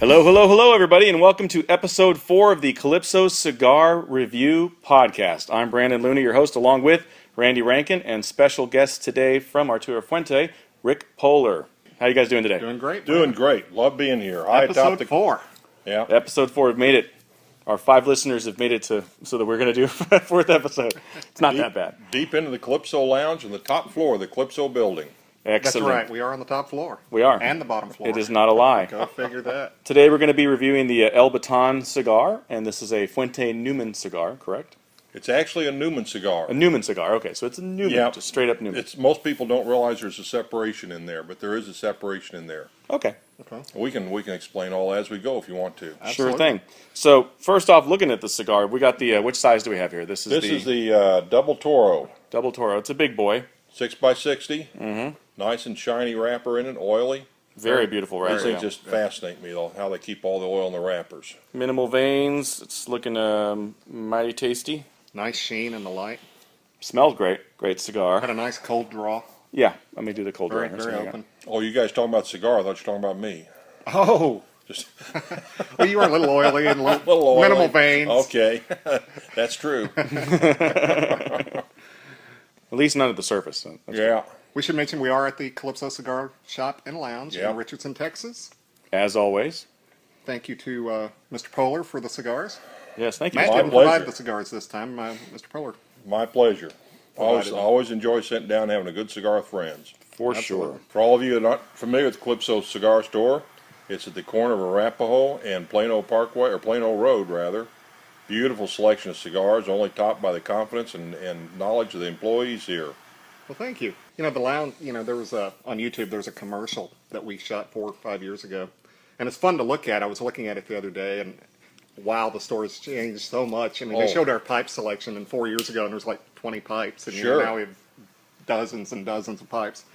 Hello, hello, hello, everybody, and welcome to episode four of the Calypso Cigar Review Podcast. I'm Brandon Luna, your host, along with Randy Rankin and special guest today from Arturo Fuente, Rick Poehler. How you guys doing today? Doing great. Doing great. Love being here. I Episode adopt the four. yeah. Episode four, we've made it. Our five listeners have made it to so that we're going to do a fourth episode. It's not that bad. Deep into the Calypso Lounge on the top floor of the Calypso building. That's Excellent. right. We are on the top floor. We are. And the bottom floor. It is not a lie. Go figure that. Today we're going to be reviewing the uh, El Baton cigar, and this is a Fuente Newman cigar, correct? It's actually a Newman cigar. A Newman cigar. Okay, so it's a Newman, Yeah. just straight up Newman. It's most people don't realize there's a separation in there, but there is a separation in there. okay. Okay. We can we can explain all as we go if you want to. Sure thing. So first off, looking at the cigar, we got the uh, which size do we have here? This is This the is the uh, Double Toro, double Toro. It's a big boy, six x 60 Mm-hmm. Nice and shiny wrapper in it, oily. very beautiful wrapper. These things yeah. just fascinate me though, how they keep all the oil in the wrappers. Minimal veins. It's looking um, mighty tasty. Nice sheen in the light. Smells great. Great cigar. Had a nice cold draw. Yeah. Let me do the cold Very, draw. very open. Oh, you guys talking about cigar? I thought you were talking about me. Oh. Just Well, you are a little oily and a little, little oily. minimal veins. Okay, that's true. At least none at the surface. So that's Yeah. We should mention we are at the Calypso Cigar Shop and Lounge Yeah. in Richardson, Texas. As always. Thank you to uh, Mr. Poehler for the cigars. Yes. Thank you. Matt My didn't pleasure. provide the cigars this time. Uh, Mr. Poehler. My pleasure. Always, Provided. always enjoy sitting down and having a good cigar with friends. For Absolutely. sure. For all of you that aren't familiar with Calypso Cigar Store, it's at the corner of Arapaho and Plano Parkway, or Plano Road rather. Beautiful selection of cigars, only topped by the confidence and, and knowledge of the employees here. Well, thank you. You know, the lounge, you know, there was a, on YouTube, there was a commercial that we shot four or five years ago. And it's fun to look at. I was looking at it the other day, and wow, the store has changed so much. I mean, Oh. they showed our pipe selection, and four years ago, and there was like 20 pipes. And you know, now we have dozens and dozens of pipes.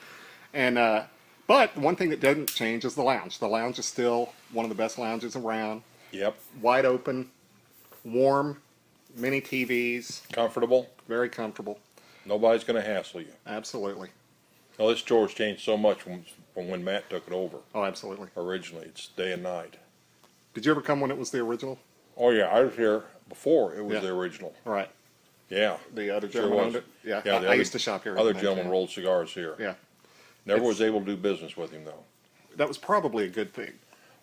And, uh, but one thing that doesn't change is the lounge. The lounge is still one of the best lounges around. Yep. Wide open, warm, many TVs, Comfortable. very comfortable. Nobody's going to hassle you. Absolutely. Now, this store's changed so much from, from when Matt took it over. Oh, absolutely. Originally, it's day and night. Did you ever come when it was the original? Oh, yeah, I was here before it was Yeah. the original. All right. Yeah. The other Sure gentleman was. owned it. Yeah, Yeah, I, the I other- used to shop here. Other gentlemen rolled cigars here. Yeah, Never was able to do business with him, though. that was probably a good thing.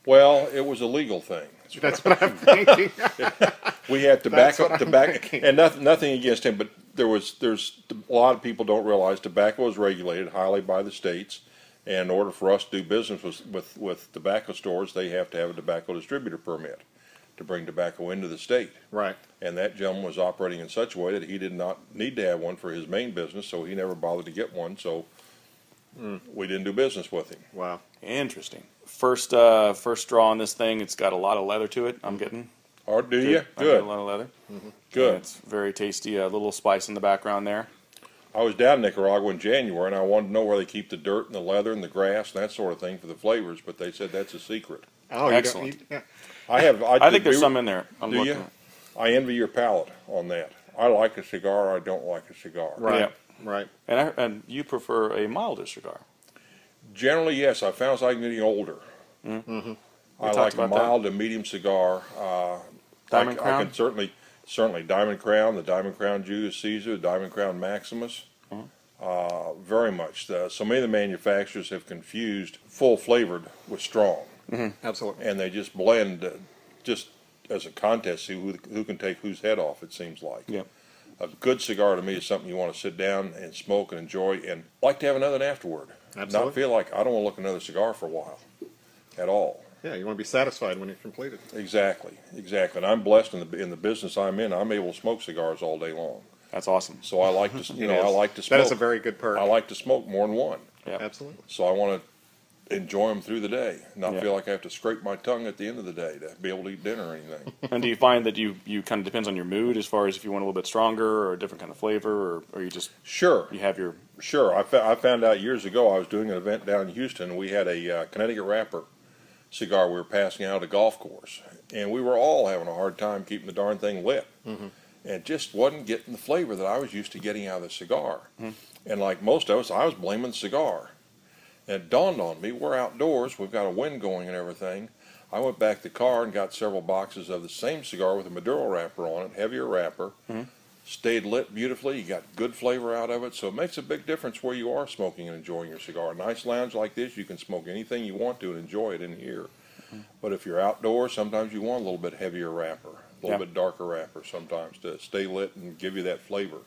Well, it was a legal thing. That's what I'm thinking. We had That's tobacco, what I'm tobacco, thinking. and nothing, nothing against him, but there was, there's a lot of people don't realize tobacco is regulated highly by the states. And in order for us to do business with, with, with tobacco stores, they have to have a tobacco distributor permit to bring tobacco into the state. right. And that gentleman was operating in such a way that he did not need to have one for his main business, so he never bothered to get one, so mm, we didn't do business with him. Wow. Interesting. First, uh, first draw on this thing. It's got a lot of leather to it. I'm getting. Or do you? I'm getting Good, A lot of leather. good. It's very tasty. A little spice in the background there. I was down in Nicaragua in January, and I wanted to know where they keep the dirt and the leather and the grass and that sort of thing for the flavors, but they said that's a secret. Oh, you Excellent. Don't, you, yeah. I have. I, I think there's we- some in there. I'm Do looking. you? I envy your palate on that. I like a cigar. I don't like a cigar. Right. Yeah. Right. And I, and you prefer a milder cigar. Generally, yes. I found as I'm getting older. Mm-hmm. I talked like a about that. mild to medium cigar. Uh, Diamond I, I Crown? can certainly, certainly Diamond Crown, the Diamond Crown Julius Caesar, the Diamond Crown Maximus. Mm-hmm. Uh, very much. The, so many of the manufacturers have confused full flavored with strong, Absolutely. and they just blend, uh, just as a contest, see who who can take whose head off. It seems like. Yep. A good cigar to me is something you want to sit down and smoke and enjoy, and like to have another afterward. Absolutely. Not feel like I don't want to look another cigar for a while, at all. Yeah, you want to be satisfied when you're completed. Exactly, exactly. And I'm blessed in the in the business I'm in. I'm able to smoke cigars all day long. That's awesome. So I like to, you know, It I like to smoke. That is a very good perk. I like to smoke more than one. Yeah. Absolutely. So I want to enjoy them through the day, not Yeah. feel like I have to scrape my tongue at the end of the day to be able to eat dinner or anything. And do you find that you, you kind of depends on your mood as far as if you want a little bit stronger or a different kind of flavor or, or you just sure, you have your Sure. I, fa- I found out years ago I was doing an event down in Houston we had a uh, Connecticut wrapper cigar we were passing out at a golf course. And we were all having a hard time keeping the darn thing lit. Mm-hmm. And it just wasn't getting the flavor that I was used to getting out of the cigar. And like most of us, I was blaming the cigar. And it dawned on me, we're outdoors, we've got a wind going and everything. I went back to the car and got several boxes of the same cigar with a Maduro wrapper on it, heavier wrapper. Stayed lit beautifully. You got good flavor out of it, so it makes a big difference where you are smoking and enjoying your cigar. A nice lounge like this, you can smoke anything you want to and enjoy it in here. But if you're outdoors, sometimes you want a little bit heavier wrapper, a little Yeah. bit darker wrapper sometimes to stay lit and give you that flavor.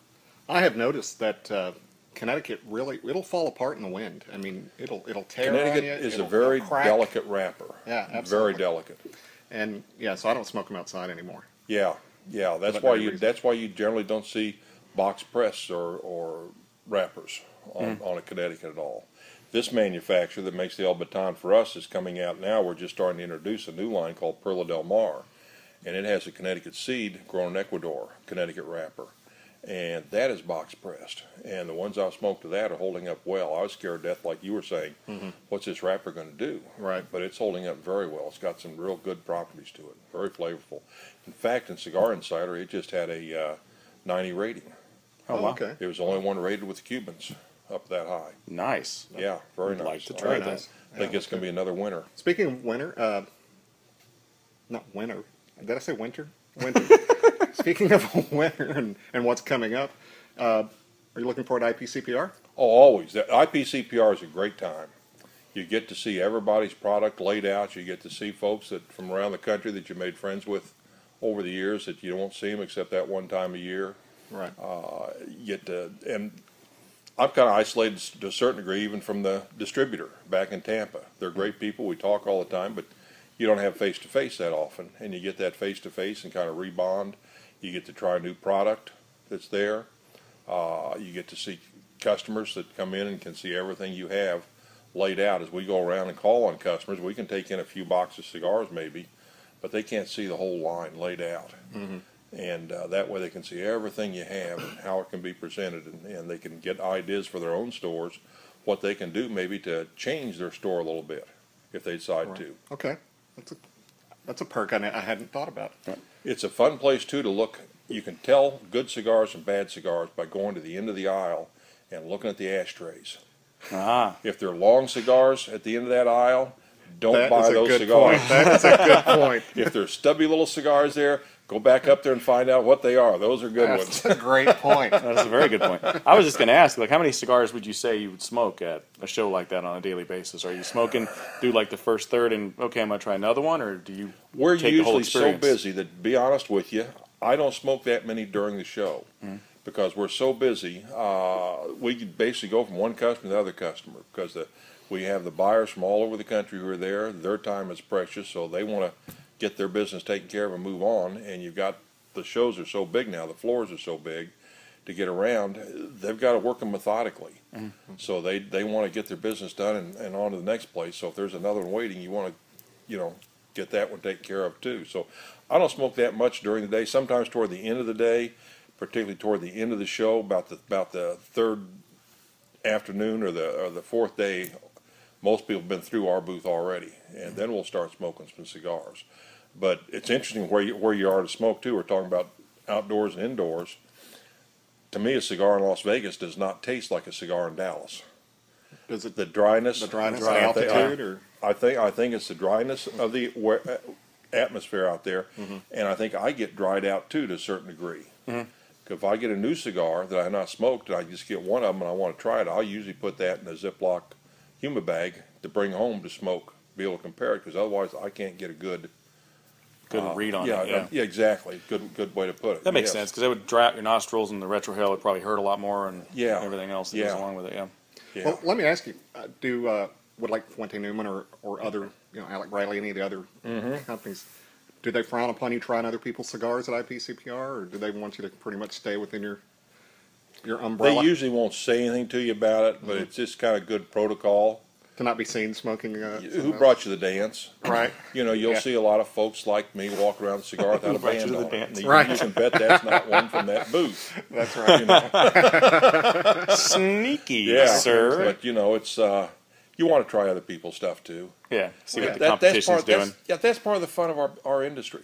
I have noticed that uh, Connecticut really it'll fall apart in the wind. I mean, it'll it'll tear on Connecticut you. is a very delicate wrapper. Yeah, Very delicate. And yeah, so I don't smoke them outside anymore. Yeah, yeah. That's why you. That's why you generally don't see box press or or wrappers on, on a Connecticut at all. This manufacturer that makes the El Baton for us is coming out now. We're just starting to introduce a new line called Perla del Mar, and it has a Connecticut seed grown in Ecuador, Connecticut wrapper, and that is box pressed. And the ones I've smoked to that are holding up well. I was scared to death, like you were saying. What's this wrapper going to do? Right. But it's holding up very well. It's got some real good properties to it. Very flavorful. In fact, in Cigar Insider, it just had a uh, 90 rating. Oh, wow. okay. It was the only one rated with Cubans up that high. Nice. Yeah, very I'd nice. like to I try think- that. I think it's going to be another winner. Speaking of winter, uh, not winter. Did I say winter? Winter. Speaking of winter and, and what's coming up, uh, are you looking forward to IPCPR? Oh, always. The IPCPR is a great time. You get to see everybody's product laid out. You get to see folks that from around the country that you made friends with over the years that you won't see them except that one time a year. Right. You get to, and I'm kind of isolated to a certain degree, even from the distributor back in Tampa. They're great people. We talk all the time, but you don't have face to face that often, and you get that face to face and kind of rebond. You get to try a new product that's there. Uh, you get to see customers that come in and can see everything you have laid out. As we go around and call on customers, we can take in a few boxes of cigars maybe, but they can't see the whole line laid out. And uh, that way they can see everything you have and how it can be presented, and, and they can get ideas for their own stores, what they can do maybe to change their store a little bit if they decide to. Okay. That's a that's a perk I, I hadn't thought about. It's a fun place too to look. You can tell good cigars from bad cigars by going to the end of the aisle and looking at the ashtrays. Ah, If they're long cigars at the end of that aisle, don't That buy those cigars. That is a good point. If there's stubby little cigars there, go back up there and find out what they are. Those are good ones. That's a great point. that's a very good point. I was just going to ask, like, how many cigars would you say you would smoke at a show like that on a daily basis? Are you smoking, do like the first third, and okay, I'm going to try another one, or do you We're take the whole usually so busy that, be honest with you, I don't smoke that many during the show Mm-hmm. because we're so busy. Uh, we could basically go from one customer to the other customer because the, we have the buyers from all over the country who are there. Their time is precious, so they want to get their business taken care of and move on. And you've got the shows are so big now, the floors are so big to get around. They've got to work them methodically. Mm-hmm. So they, they want to get their business done and, and on to the next place. So if there's another one waiting, you want to, you know, get that one taken care of too. So I don't smoke that much during the day. Sometimes toward the end of the day, particularly toward the end of the show, about the about the third afternoon or the or the fourth day, most people have been through our booth already, and then we'll start smoking some cigars. But it's interesting where you where you are to smoke too. We're talking about outdoors and indoors. To me, a cigar in Las Vegas does not taste like a cigar in Dallas. Does it The dryness, the dryness, I the think- altitude, or I think I think it's the dryness of the where, uh, atmosphere out there, Mm-hmm. and I think I get dried out too to a certain degree. Mm-hmm. If I get a new cigar that I have not smoked, and I just get one of them and I want to try it, I'll usually put that in a Ziploc humid bag to bring home to smoke, be able to compare it, because otherwise I can't get a good good uh, read on yeah, it? Yeah. uh, yeah, exactly. Good good way to put it. That makes Yes. sense because it would dry out your nostrils, and the retrohale would probably hurt a lot more, and Yeah. everything else that Yeah. goes along with it. Yeah. Yeah. Well, let me ask you: uh, Do uh, would like Fuente Newman or, or other, you know, Alec Bradley, any of the other Mm-hmm. companies, do they frown upon you trying other people's cigars at IPCPR, or do they want you to pretty much stay within your your they usually won't say anything to you about it, Mm-hmm. but it's just kind of good protocol. to not be seen smoking? Uh, Who brought you the dance? right? You know, you'll Yeah. see a lot of folks like me walk around with a cigar without a brought you band to the on. dance? You, Right. you can bet that's not one from that booth. That's right. You know? Sneaky, yeah, sir. But you know, it's uh, you want to try other people's stuff too. yeah. See what the that- that's competition's part, doing. That's, yeah, that's part of the fun of our, our industry.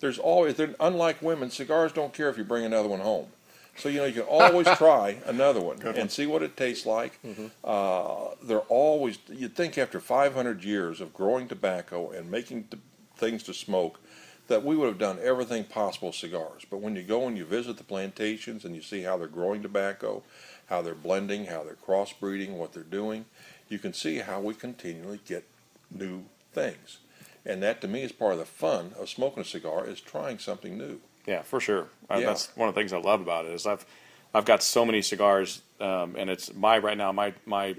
There's always, they're, unlike women, cigars don't care if you bring another one home. So you know you can always try another one and see what it tastes like. Uh, they're always. You'd think after 500 years of growing tobacco and making t- things to smoke that we would have done everything possible cigars. But when you go and you visit the plantations and you see how they're growing tobacco, how they're blending, how they're crossbreeding, what they're doing, you can see how we continually get new things. And that to me is part of the fun of smoking a cigar is trying something new. Yeah, for sure. Uh, Yeah. That's one of the things I love about it is I've I've got so many cigars, um, and it's my right now my my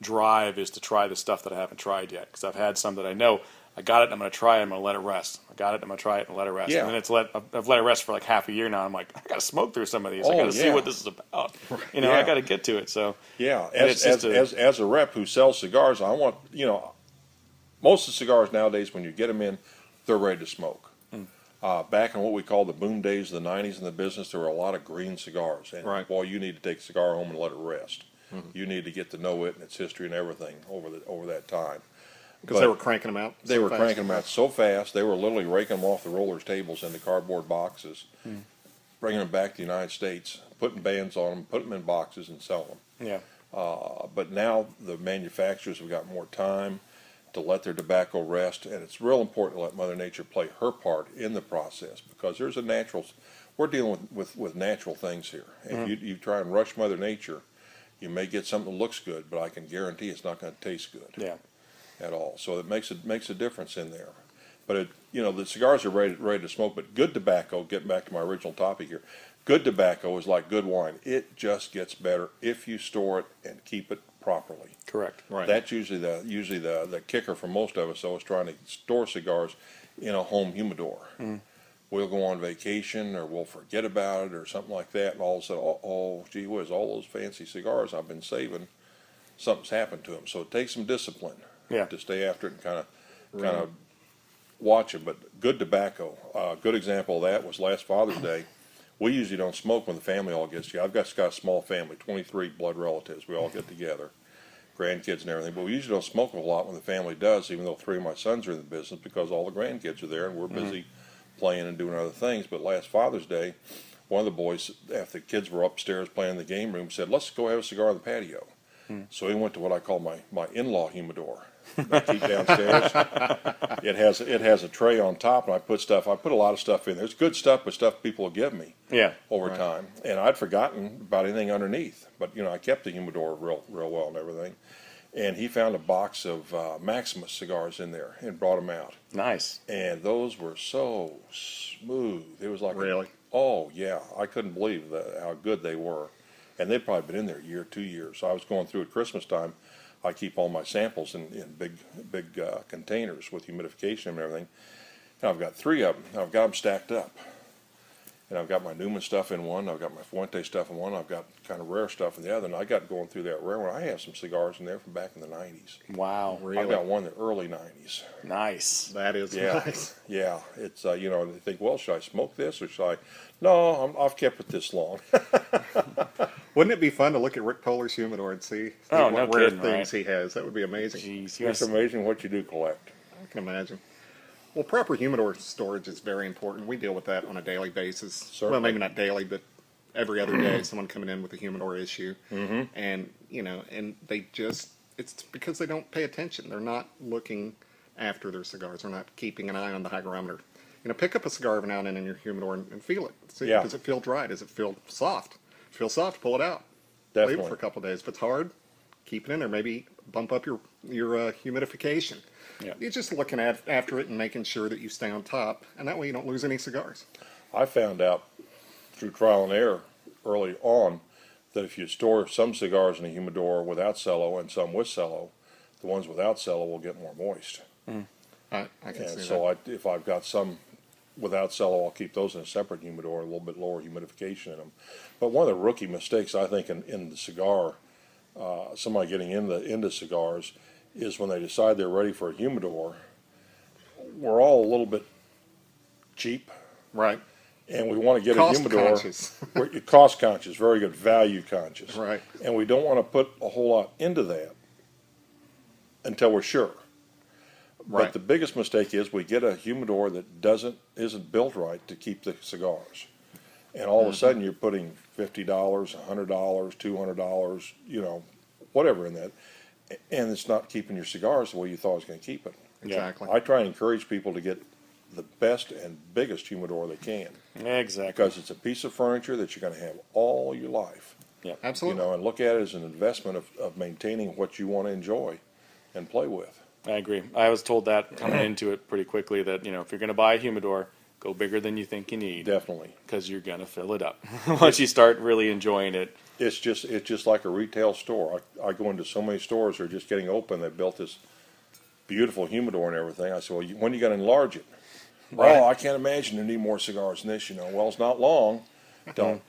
drive is to try the stuff that I haven't tried yet because I've had some that I know I got it. and I'm going to try it. I'm going to let it rest. I got it. I'm going to try it and let it rest. Yeah. And then it's let I've, I've let it rest for like half a year now. I'm like I got to smoke through some of these. I Oh, got to see yeah. what this is about. You know, I Yeah. got to get to it. So Yeah, as, just as, a- as, as a rep who sells cigars, I want, you know, most of the cigars nowadays, when you get them in, they're ready to smoke. Uh, back in what we call the boom days of the 90s in the business, there were a lot of green cigars. And Right. boy, you need to take a cigar home and let it rest. Mm-hmm. You need to get to know it and its history and everything over, the, over that time. Because they were cranking them out. They so were fast. cranking them out so fast, they were literally raking them off the rollers' tables into cardboard boxes, Hmm. bringing them back to the United States, putting bands on them, putting them in boxes, and selling them. yeah, Uh, but now the manufacturers have got more time to let their tobacco rest, and it's real important to let Mother Nature play her part in the process because there's a natural. We're dealing with, with, with natural things here. If mm-hmm. you, you try and rush Mother Nature, you may get something that looks good, but I can guarantee it's not going to taste good yeah, at all. So it makes it makes a difference in there. But it, you know, the cigars are ready ready to smoke. But good tobacco, getting back to my original topic here, good tobacco is like good wine. It just gets better if you store it and keep it properly. correct. Right. That's usually the usually the the kicker for most of us. though is trying to store cigars in a home humidor. Mm-hmm. We'll go on vacation or we'll forget about it or something like that, and all of a sudden, oh, oh gee whiz, all those fancy cigars I've been saving, something's happened to them. So it takes some discipline Yeah. to stay after it and kind of kind of watch it. But good tobacco, a good example of that was last Father's Day. We usually don't smoke when the family all gets together. I've got, got a small family, 23 blood relatives. We all get together, grandkids and everything. But we usually don't smoke a lot when the family does, even though three of my sons are in the business because all the grandkids are there and we're busy mm-hmm. playing and doing other things. But last Father's Day, one of the boys, after the kids were upstairs playing in the game room, said, "Let's go have a cigar on the patio." Hmm. So he went to what I call my, my in-law humidor. That I keep downstairs. it has it has a tray on top, and I put stuff. I put a lot of stuff in there. It's good stuff, but stuff people will give me Yeah, over Right. time. And I'd forgotten about anything underneath. But you know, I kept the humidor real real well and everything. And he found a box of uh, Maximus cigars in there and brought them out. nice. And those were so smooth. It was like a- Really? oh yeah, I couldn't believe the, how good they were. And they'd probably been in there a year, two years. So I was going through at Christmas time. I keep all my samples in, in big big uh, containers with humidification and everything. And I've got three of them. I've got them stacked up. And I've got my Newman stuff in one. I've got my Fuente stuff in one. I've got kind of rare stuff in the other. And I got going through that rare one. I have some cigars in there from back in the 90s. Wow, really? I've Really? got one in the early 90s. nice. That is Yeah, nice. yeah. It's uh, you know they think, well, should I smoke this or should I? No, I'm, I've kept it this long. Wouldn't it be fun to look at Rick Poehler's humidor and see, see Oh, what no rare kidding, things right? he has? That would be amazing. Jeez, you it's guys- amazing what you do collect. I can imagine. Well, proper humidor storage is very important. We deal with that on a daily basis. Well, Certainly. maybe not daily, but every other day, someone coming in with a humidor issue, mm-hmm. and you know, and they just it's because they don't pay attention. They're not looking after their cigars. They're not keeping an eye on the hygrometer. You know, pick up a cigar every now and then in your humidor and, and feel it. See, Yeah. does it feel dry? Does it feel soft? If it feels soft, pull it out. Definitely. Leave it for a couple days. If it's hard, keep it in there. Maybe bump up your your uh, humidification. Yeah. You're just looking at after it and making sure that you stay on top, and that way you don't lose any cigars. I found out through trial and error early on that if you store some cigars in a humidor without cello and some with cello, the ones without cello will get more moist. I, I can And see so that. I, if I've got some without cello, I'll keep those in a separate humidor, a little bit lower humidification in them. But one of the rookie mistakes I think in, in the cigar, uh, somebody getting in the into cigars, is when they decide they're ready for a humidor. We're all a little bit cheap, right, and we want to get Cost a humidor. conscious. cost conscious, very good, value conscious, Right. And we don't want to put a whole lot into that until we're sure. Right. But the biggest mistake is we get a humidor that doesn't isn't built right to keep the cigars, and all Mm-hmm. of a sudden you're putting fifty dollars, hundred dollars, two hundred dollars, you know, whatever in that, and it's not keeping your cigars the way you thought it was going to keep it. exactly. I try and encourage people to get the best and biggest humidor they can Exactly. because it's a piece of furniture that you're going to have all your life. Yeah. Absolutely. You know, and look at it as an investment of, of maintaining what you want to enjoy and play with. I agree. I was told that coming into it pretty quickly that you know if you're going to buy a humidor, go bigger than you think you need Definitely. because you're going to fill it up once you start really enjoying it. It's just it's just like a retail store. I, I go into so many stores that are just getting open. They built this beautiful humidor and everything. I said, well, you, when are you going to enlarge it? Right. Well, I can't imagine you need more cigars than this. You know, well, it's not long. Mm-hmm. Don't.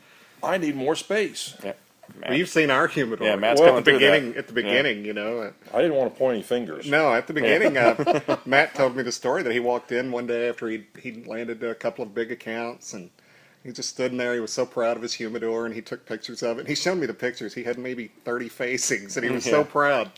I need more space. Yeah. Well, you've seen our humidor. Yeah, Matt's well, at the through that. beginning. At the beginning, you know. uh, I didn't want to point any fingers. No, at the beginning, uh, Matt told me the story that he walked in one day after he he landed a couple of big accounts, and he just stood in there. He was so proud of his humidor, and he took pictures of it. And he showed me the pictures. He had maybe thirty facings, and he was Yeah. so proud.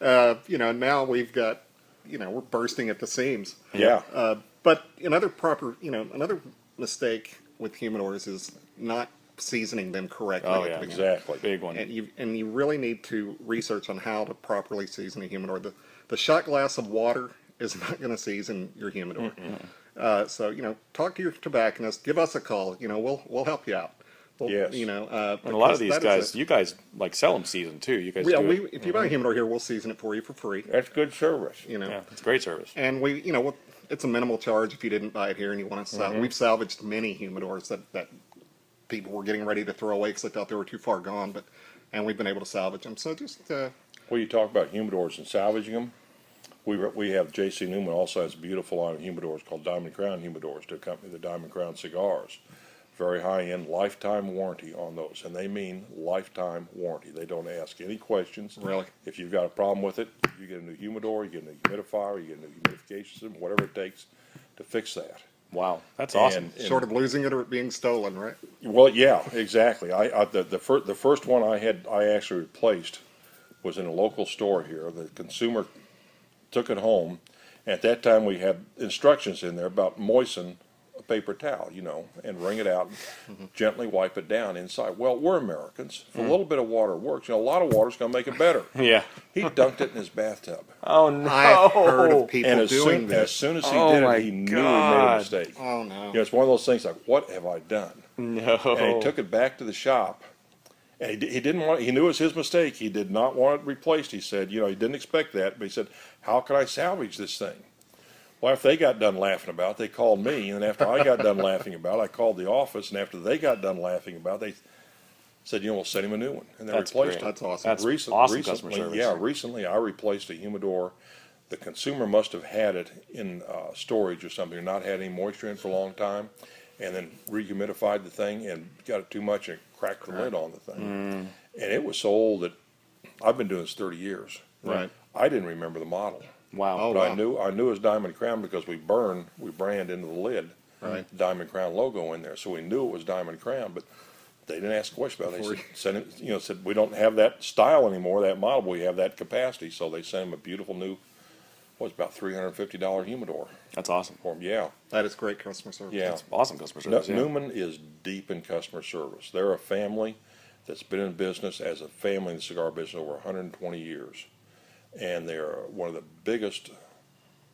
Uh, you know, now we've got, you know, we're bursting at the seams. Yeah. Uh, but another proper, you know, another mistake with humidors is not seasoning them correctly. Oh at yeah. the beginning. Exactly. Big one. And you and you really need to research on how to properly season a humidor. The the shot glass of water is not going to season your humidor. Uh, so you know, talk to your tobacconist. Give us a call. You know, we'll we'll help you out. We'll, Yes. You know, uh, And a lot of these guys, you guys like sell them seasoned too. You guys yeah, do we if you buy a humidor here, we'll season it for you for free. That's good service. You know, Yeah, it's great service. and we you know it's a minimal charge if you didn't buy it here and you want to sell. We've salvaged many humidors that that people were getting ready to throw away because they thought they were too far gone, but and we've been able to salvage them. So just uh, Well, you talk about humidors and salvaging them. We, re- we have J.C. Newman also has a beautiful line of humidors called Diamond Crown humidors to accompany the Diamond Crown cigars. Very high end, lifetime warranty on those, and they mean lifetime warranty. They don't ask any questions. Really? If you've got a problem with it, you get a new humidor, you get a new humidifier, you get a new humidification system, whatever it takes to fix that. Wow, that's awesome. And- and- short of losing it or it being stolen, right? well, yeah, exactly. I, I the the first the first one I had I actually replaced was in a local store here. The consumer took it home. At that time, we had instructions in there about moisten a paper towel, you know, and wring it out, and mm-hmm. gently wipe it down inside. Well, we're Americans. If a mm-hmm. little bit of water works, you know, a lot of water's going to make it better. yeah. He dunked it in his bathtub, Oh no. I've heard of people and as doing soon, as soon as he Oh, did my it, he knew he made a God. mistake. Oh no! You know, it's one of those things like, what have I done? No. and he took it back to the shop. And he, he didn't want. He knew it was his mistake. He did not want it replaced. He said, you know, he didn't expect that, but he said, "How can I salvage this thing?" Well, if they got done laughing about, it, they called me, and after I got done laughing about, it, I called the office, and after they got done laughing about, it, they said, "You know, we'll send him a new one," and they That's replaced great. it. That's awesome. That's Recent- awesome customer recently, service. Yeah, recently I replaced a humidor. The consumer must have had it in uh, storage or something, or not had any moisture in for a long time, and then rehumidified the thing and got it too much and cracked the lid on the thing. Mm. And it was so old that I've been doing this 30 years. Right. I didn't remember the model, wow. Oh, but I wow. knew I knew it was Diamond Crown because we burn we brand into the lid Right. Diamond Crown logo in there, so we knew it was Diamond Crown, but. They didn't ask a question about it. They said, it, you know, said, we don't have that style anymore, that model, we have that capacity, so they sent him a beautiful new, what was about three hundred and fifty dollar humidor That's awesome. for him, yeah. That is great customer service. Yeah. That's awesome customer Nu- service. yeah. Newman is deep in customer service. They're a family that's been in business as a family in the cigar business over 120 years, and they're one of the biggest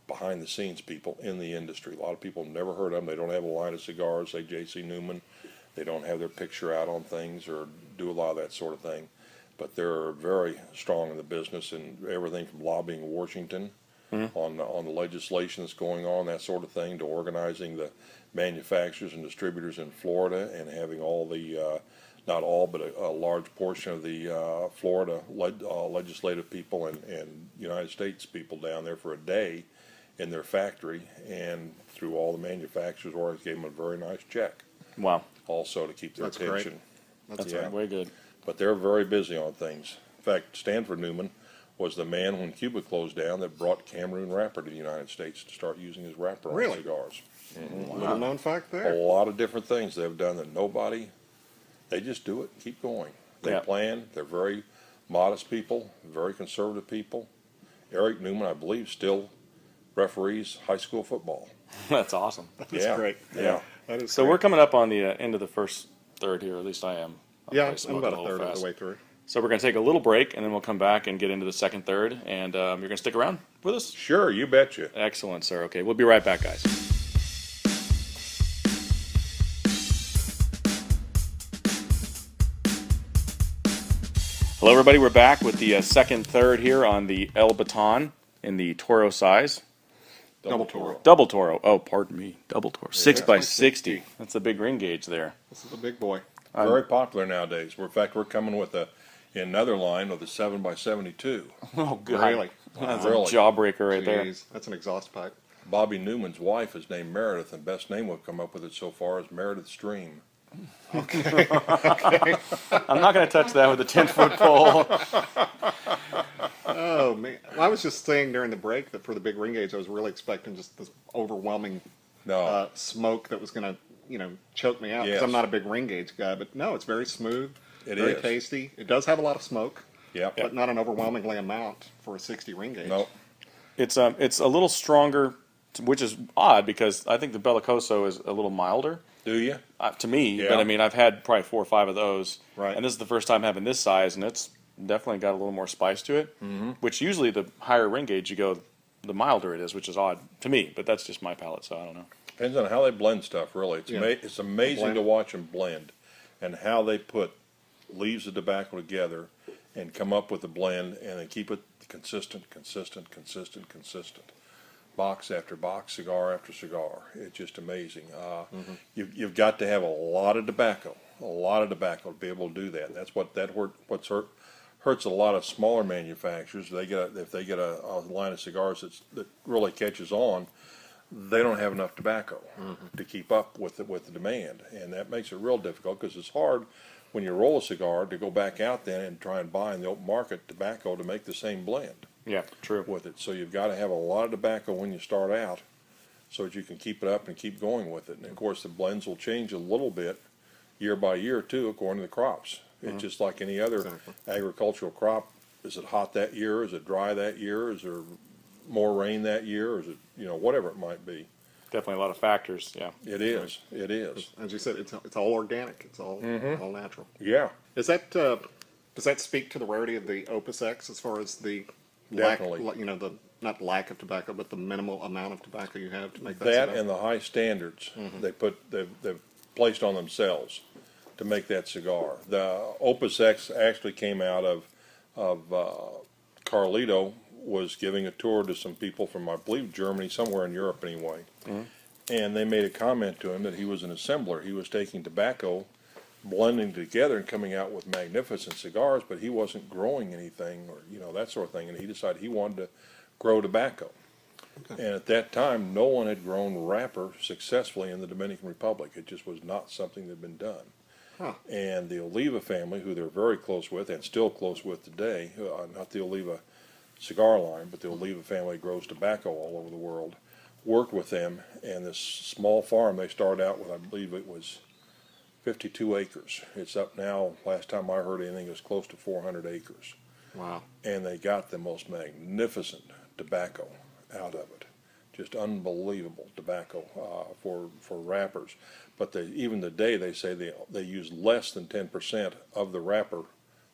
behind the scenes people in the industry. A lot of people never heard of them. They don't have a line of cigars, say J.C. Newman. They don't have their picture out on things or do a lot of that sort of thing. But they're very strong in the business and everything from lobbying Washington on on the legislation that's going on, that sort of thing, to organizing the manufacturers and distributors in Florida and having all the uh, not all, but a, a large portion of the uh, Florida leg, uh, legislative people and, and United States people down there for a day in their factory, and through all the manufacturers, always gave them a very nice check, Wow. also to keep their attention. That's great. attention. That's Yeah. right. Way good. But they're very busy on things. In fact, Stanford Newman was the man when Cuba closed down that brought Cameroon wrapper to the United States to start using his wrapper on Really? cigars. Little known fact there. A there. lot of different things they've done that nobody, they just do it, and keep going. They Yeah. plan. They're very modest people, very conservative people. Eric Newman, I believe, still referees high school football. That's awesome. That's yeah, great. Yeah. That is So great. we're coming up on the uh, end of the first third here. At least I am. I'm yeah, I'm about a little third of the way through. So we're going to take a little break, and then we'll come back and get into the second third. And um, you're going to stick around with us. Sure, you betcha. Excellent, sir. Okay, we'll be right back, guys. Hello, everybody. We're back with the uh, second third here on the El Baton in the Toro size. Double Toro. Double Toro. Oh, pardon me. Double Toro. Six that's by my 60. 60. That's a big ring gauge there. This is a big boy. Very popular nowadays. We're, in fact, we're coming with a another line with a seven by seventy-two. Oh, God. Really? That's Really? a jawbreaker right there. That's an exhaust pipe. Bobby Newman's wife is named Meredith, and best name we've come up with it so far is Meredith Stream. I'm not going to touch that with a 10 foot pole. Oh man, well, I was just saying during the break that for the big ring gauge, I was really expecting just this overwhelming No, uh, smoke that was going to, you know, choke me out because Yes. I'm not a big ring gauge guy. But no, it's very smooth, It very is. tasty. It does have a lot of smoke, yep, but not an overwhelmingly amount for a 60 ring gauge. no, It's, um, it's a little stronger, which is odd because I think the Bellicoso is a little milder. Do you? uh, to me. Yeah. But I mean, I've had probably four or five of those, Right. and this is the first time having this size, and it's definitely got a little more spice to it. Mm-hmm. Which usually the higher ring gauge you go, the milder it is, which is odd to me. But that's just my palate, so I don't know. Depends on how they blend stuff, really. It's, Yeah. ama- it's amazing Blend. to watch them blend and how they put leaves of tobacco together and come up with a blend and then keep it consistent, consistent, consistent, consistent. Box after box, cigar after cigar. It's just amazing. Uh, you've, you've got to have a lot of tobacco, a lot of tobacco to be able to do that. That's what that hurt, what's hurt hurts a lot of smaller manufacturers. They get a, if they get a, a line of cigars that's, that really catches on, they don't have enough tobacco to keep up with the, with the demand, and that makes it real difficult because it's hard when you roll a cigar to go back out then and try and buy in the open market tobacco to make the same blend Yeah, true. with it. So you've got to have a lot of tobacco when you start out, so that you can keep it up and keep going with it. And of course, the blends will change a little bit year by year too, according to the crops. It's just like any other Exactly. agricultural crop. Is it hot that year? Is it dry that year? Is there more rain that year? Or is it you know whatever it might be? Definitely a lot of factors. Yeah. It is. It is. As you said, it's it's all organic. It's all Mm-hmm. all natural. Yeah. Is that uh, does that speak to the rarity of the Opus X as far as the lack, Definitely. you know, the not lack of tobacco, but the minimal amount of tobacco you have to make that. That cigar? and the high standards they put they've, they've placed on themselves to make that cigar. The Opus X actually came out of of uh, Carlito was giving a tour to some people from I believe Germany, somewhere in Europe anyway, and they made a comment to him that he was an assembler. He was taking tobacco, blending together and coming out with magnificent cigars, but he wasn't growing anything or you know that sort of thing. And he decided he wanted to grow tobacco. And at that time, no one had grown wrapper successfully in the Dominican Republic. It just was not something that had been done. Huh. And the Oliva family, who they're very close with and still close with today, uh, not the Oliva cigar line, but the Oliva family grows tobacco all over the world, worked with them. And this small farm they started out with, I believe it was 52 acres. It's up now, last time I heard anything, it was close to 400 acres wow. and they got the most magnificent tobacco out of it. Just unbelievable tobacco uh, for for wrappers. But they, even today, they say they they use less than ten percent of the wrapper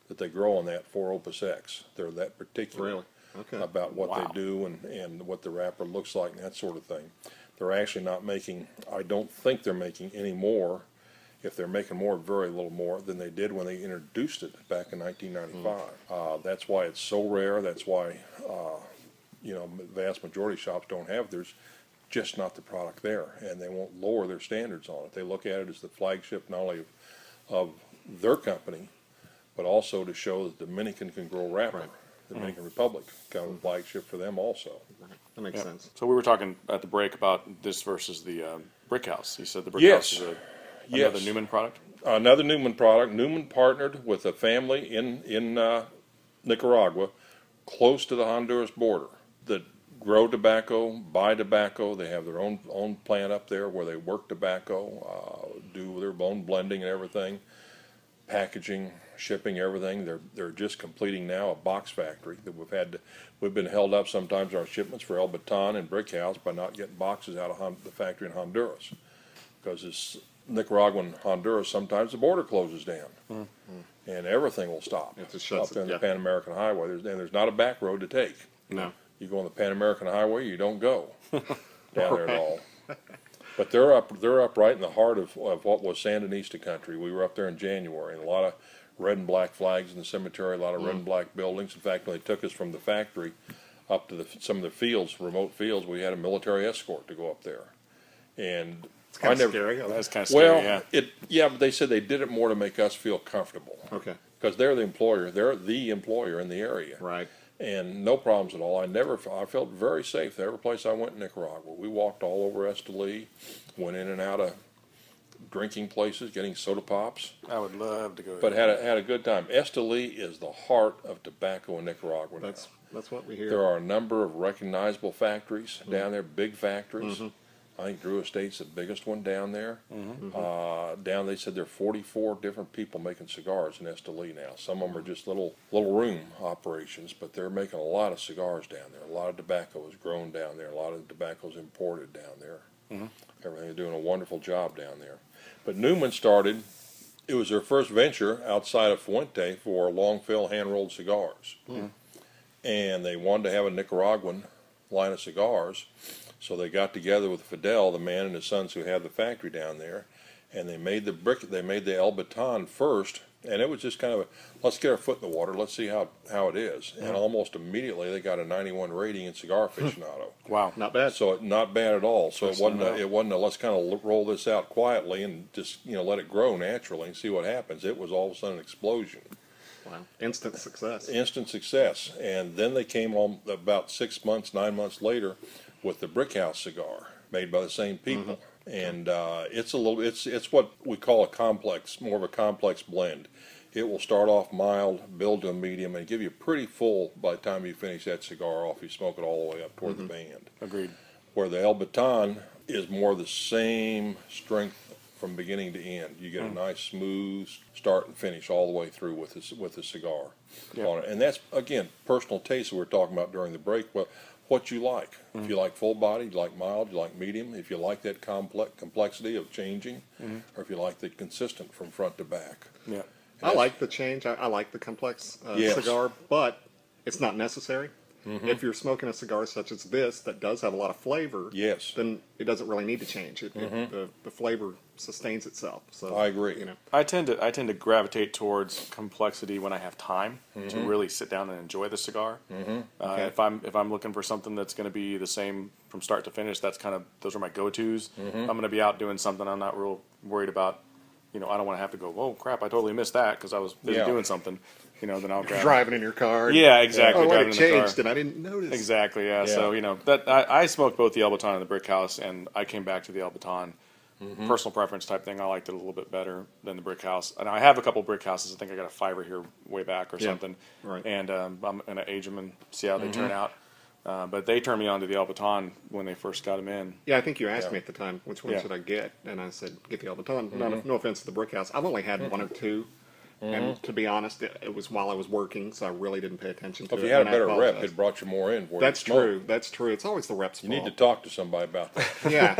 that they grow on that for Opus X. They're that particular Really? Okay. about what Wow. they do and, and what the wrapper looks like and that sort of thing. They're actually not making. I don't think they're making any more. If they're making more, very little more than they did when they introduced it back in 1995. Uh, that's why it's so rare. That's why uh, you know the vast majority of shops don't have. There's just not the product there, and they won't lower their standards on it. They look at it as the flagship not only of, of their company, but also to show that Dominican can grow wrapper. Right. The Dominican Republic kind of a flagship for them also. That makes Yeah. sense. So we were talking at the break about this versus the um, Brick House. You said the Brick Yes. House is a, another Newman product. Another Newman product. Newman partnered with a family in in uh, Nicaragua, close to the Honduras border, that grow tobacco, buy tobacco. They have their own own plant up there where they work tobacco, uh, do their own blending and everything, packaging, shipping, everything. They're they're just completing now a box factory that we've had. To, we've been held up sometimes our shipments for El Baton and Brick House by not getting boxes out of Hon- the factory in Honduras because it's Nicaragua and Honduras. Sometimes the border closes down, mm-hmm. and everything will stop It just shuts up it- on yeah. the Pan American Highway. There's and there's not a back road to take. No. You go on the Pan American Highway, you don't go down there at all. But they're up, they're up right in the heart of, of what was Sandinista country. We were up there in January, and a lot of red and black flags in the cemetery, a lot of red mm. and black buildings. In fact, when they took us from the factory up to the, some of the fields, remote fields, we had a military escort to go up there. And It's kind I of never, scary. That's kind of scary. well, yeah. it, yeah, but they said they did it more to make us feel comfortable. Okay. Because they're the employer, they're the employer in the area. Right. And no problems at all. I never, I felt very safe. Every place I went in Nicaragua, we walked all over Esteli, went in and out of drinking places, getting soda pops, I would love to go. but had a, had a good time. Esteli is the heart of tobacco in Nicaragua now. That's that's what we hear. There are a number of recognizable factories mm-hmm. down there, big factories. Mm-hmm. I think Drew Estate's the biggest one down there. Mm-hmm. Uh, down, they said there are 44 different people making cigars in Esteli now. Some of them are just little little room operations, but they're making a lot of cigars down there. A lot of tobacco is grown down there. A lot of tobacco is imported down there. Mm-hmm. Everything they're doing a wonderful job down there. But Newman started. It was their first venture outside of Fuente for long fill hand rolled cigars mm-hmm. and they wanted to have a Nicaraguan line of cigars. So they got together with Fidel, the man and his sons who had the factory down there, and they made the brick. They made the El Baton first, and it was just kind of a let's get our foot in the water, let's see how how it is. And almost immediately they got a 91 rating in Cigar hmm. Aficionado. wow. Not bad. So it, not bad at all. So it wasn't a, it wasn't a let's kind of roll this out quietly and just you know let it grow naturally and see what happens. It was all of a sudden an explosion wow. Instant success. instant success. And then they came on about six months, nine months later, with the Brick House cigar made by the same mm-hmm. people. And uh, it's a little, it's it's what we call a complex, more of a complex blend. It will start off mild, build to a medium, and give you pretty full by the time you finish that cigar off. You smoke it all the way up toward the mm-hmm. band Agreed. where the El Baton is more the same strength from beginning to end. You get a mm. nice smooth start and finish all the way through with this with the cigar Yeah. on it, and that's again personal taste we were talking about during the break. Well, what you like. If you like full body, you like mild, you like medium. If you like that complex complexity of changing, or if you like the consistent from front to back. Yeah. I like the change. I, I like the complex uh, Yes. cigar, but it's not necessary. If you're smoking a cigar such as this that does have a lot of flavor, Yes. then it doesn't really need to change. It, it, the, the flavor sustains itself. So I agree. You know, I tend to I tend to gravitate towards complexity when I have time to really sit down and enjoy the cigar. Mm-hmm. Uh, Okay. If I'm if I'm looking for something that's going to be the same from start to finish, that's kind of those are my go tos. I'm going to be out doing something. I'm not real worried about. You know, I don't want to have to go. Oh crap! I totally missed that because I was busy Yeah. doing something. You know, then I'll grab. driving in your car. Yeah, exactly. Oh, wait, driving it in the car. changed, and I didn't notice. Exactly. Yeah. So Yeah. you know that I, I smoked both the El Baton and the Brick House, and I came back to the El Baton. Mm-hmm. Personal preference type thing. I liked it a little bit better than the Brick House, and I have a couple Brick Houses. I think I got a fiver here way back or Yeah. something. Right. And um, I'm gonna age them and see how they turn Mm-hmm. out. Uh, but they turned me on to the El Baton when they first got them in. Yeah, I think you asked Yeah. me at the time which one Yeah. should I get, and I said get the El Baton. Mm-hmm. No, no offense to the Brick House, I've only had one or two, and to be honest, it, it was while I was working, so I really didn't pay attention to If it. you had a and I better rep, apologize. it brought you more in. For That's you smoke. true. That's true. It's always the reps. You need to fault. talk to somebody about that. Yeah.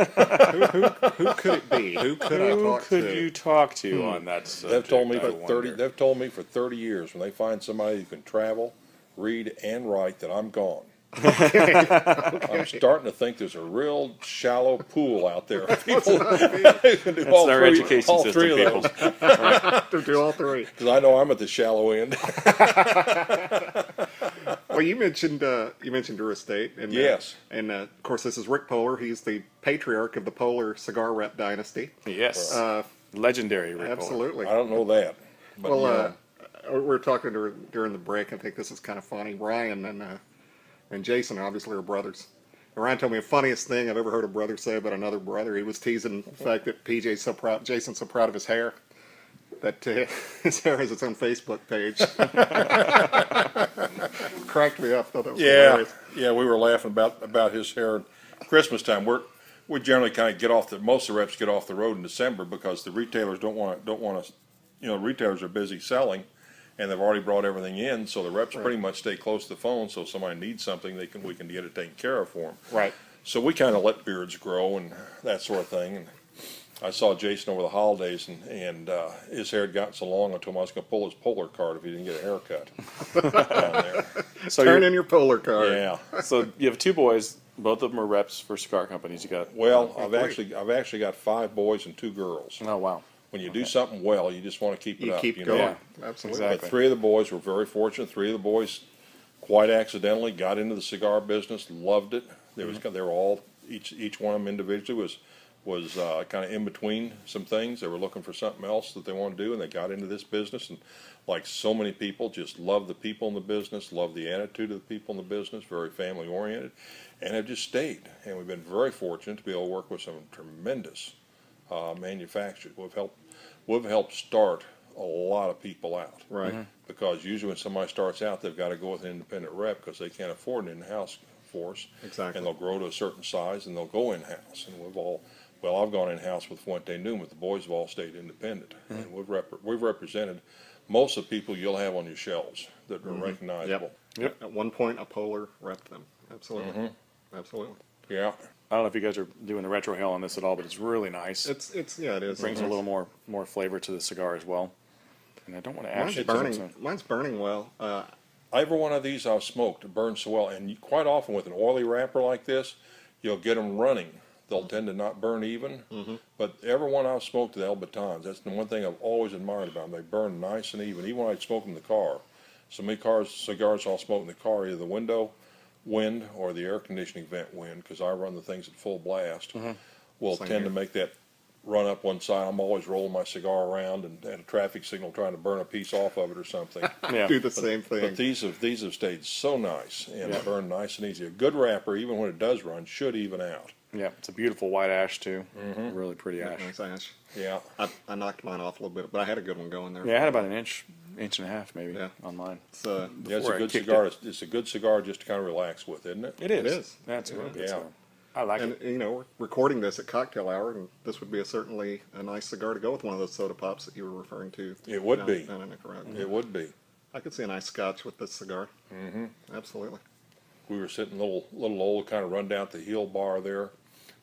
who, who, who could it be? Who could I Who talk could to? you talk to Hmm. on that subject? They've told me I for thirty. wonder? They've told me for thirty years when they find somebody who can travel, read, and write that I'm gone. I'm starting to think there's a real shallow pool out there. of People who do all our three, education all system, three of people. those. to do all three. Because I know I'm at the shallow end. Well, you mentioned uh, you mentioned Drew Estate, and uh, Yes. and uh, of course this is Rick Poehler. He's the patriarch of the Poehler cigar rep dynasty. Yes. Uh, Legendary. Rick Poehler. absolutely. I don't know that. But, Well, you uh, we were talking during, during the break. I think this is kind of funny. Ryan and uh, and Jason obviously are brothers. Ryan told me the funniest thing I've ever heard a brother say about another brother. He was teasing the fact that PJ's so proud, Jason's so proud of his hair, that uh, his hair has its own Facebook page. Cracked me up. Thought that was yeah, hilarious. yeah, we were laughing about about his hair. Christmas time, we're we generally kind of get off the most of the reps get off the road in December because the retailers don't want don't want to, you know, retailers are busy selling, and they've already brought everything in, so the reps pretty much stay close to the phone. So if somebody needs something, they can we can get it taken care of for them. Right. So we kind of let beards grow and that sort of thing. And I saw Jason over the holidays, and and uh, his hair had gotten so long. I told him I was going to pull his polar card if he didn't get a haircut down there. So Turn you're- in your polar card. Yeah. so you have two boys. Both of them are reps for cigar companies. You got Well, I've great. actually I've actually got five boys and two girls. Oh wow. When you do something well, you just want to keep it You up. keep you going. know? Absolutely. Exactly. But three of the boys were very fortunate. Three of the boys, quite accidentally, got into the cigar business, loved it. They was they were all each each one of them individually was was uh, kind of in between some things. They were looking for something else that they wanted to do, and they got into this business. And like so many people, just love the people in the business, love the attitude of the people in the business, very family oriented, and have just stayed. And we've been very fortunate to be able to work with some tremendous uh, manufacturers. We've helped we've helped start a lot of people out Right. Mm-hmm. because usually when somebody starts out, they've got to go with an independent rep because they can't afford an in-house force. Exactly. And they'll grow to a certain size and they'll go in-house. And we've all, well, I've gone in-house with Fuente Newman, but the boys have all stayed independent. Mm-hmm. And we've rep- we've represented most of the people you'll have on your shelves that are mm-hmm. recognizable. Yep. At one point, a Poehler repped them. Absolutely. Mm-hmm. Absolutely. Yeah. I don't know if you guys are doing the retrohale on this at all, but it's really nice. It It's it's yeah it is. brings a little more more flavor to the cigar as well. And I don't want to Mine's actually burning. Mine's burning well. Uh, Every one of these I've smoked burns so well, and quite often with an oily wrapper like this, you'll get them running. They'll tend to not burn even, but every one I've smoked the El Batons, that's the one thing I've always admired about them. They burn nice and even, even when I smoke in the car. So many cars, cigars I'll smoke in the car, either the window wind or the air conditioning vent wind, because I run the things at full blast, mm-hmm. will Same tend here. to make that run up one side. I'm always rolling my cigar around and at a traffic signal trying to burn a piece off of it or something. Yeah. do the same thing. But these have these have stayed so nice and Yeah. burn nice and easy. A good wrapper, even when it does run, should even out. Yeah, it's a beautiful white ash too. Mm-hmm. Really pretty ash. nice ash. Yeah, I, I knocked mine off a little bit, but I had a good one going there. Yeah, I had about an inch, inch and a half maybe Yeah. on mine. It's, uh, yeah, it's a good cigar. it. It's, it's a good cigar just to kind of relax with, isn't it? It is. is. That's a good Yeah. cigar. I like it. and it. you know, we're recording this at cocktail hour, and this would be a certainly a nice cigar to go with one of those soda pops that you were referring to. It would down- be. down in Nicaragua. It would be. I could see a nice scotch with this cigar. Mm-hmm. Absolutely. We were sitting a little little old, kind of run down at the hill bar there.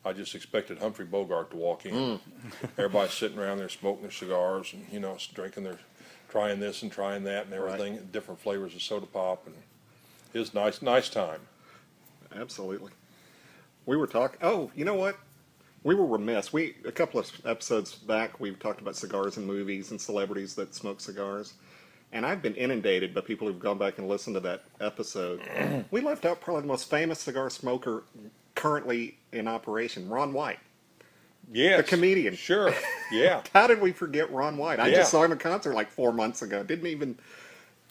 I just expected Humphrey Bogart to walk in. Mm. Everybody's sitting around there smoking their cigars and you know drinking their, trying this and trying that and Right. everything, different flavors of soda pop and his nice nice time. Absolutely. We were talking. Oh, you know what? We were remiss. We a couple of episodes back we talked about cigars and movies and celebrities that smoke cigars, and I've been inundated by people who've gone back and listened to that episode. we left out probably the most famous cigar smoker currently in operation, Ron White. Yes, The comedian. Sure. Yeah. How did we forget Ron White? I Yeah. just saw him in a concert like four months ago. Didn't even.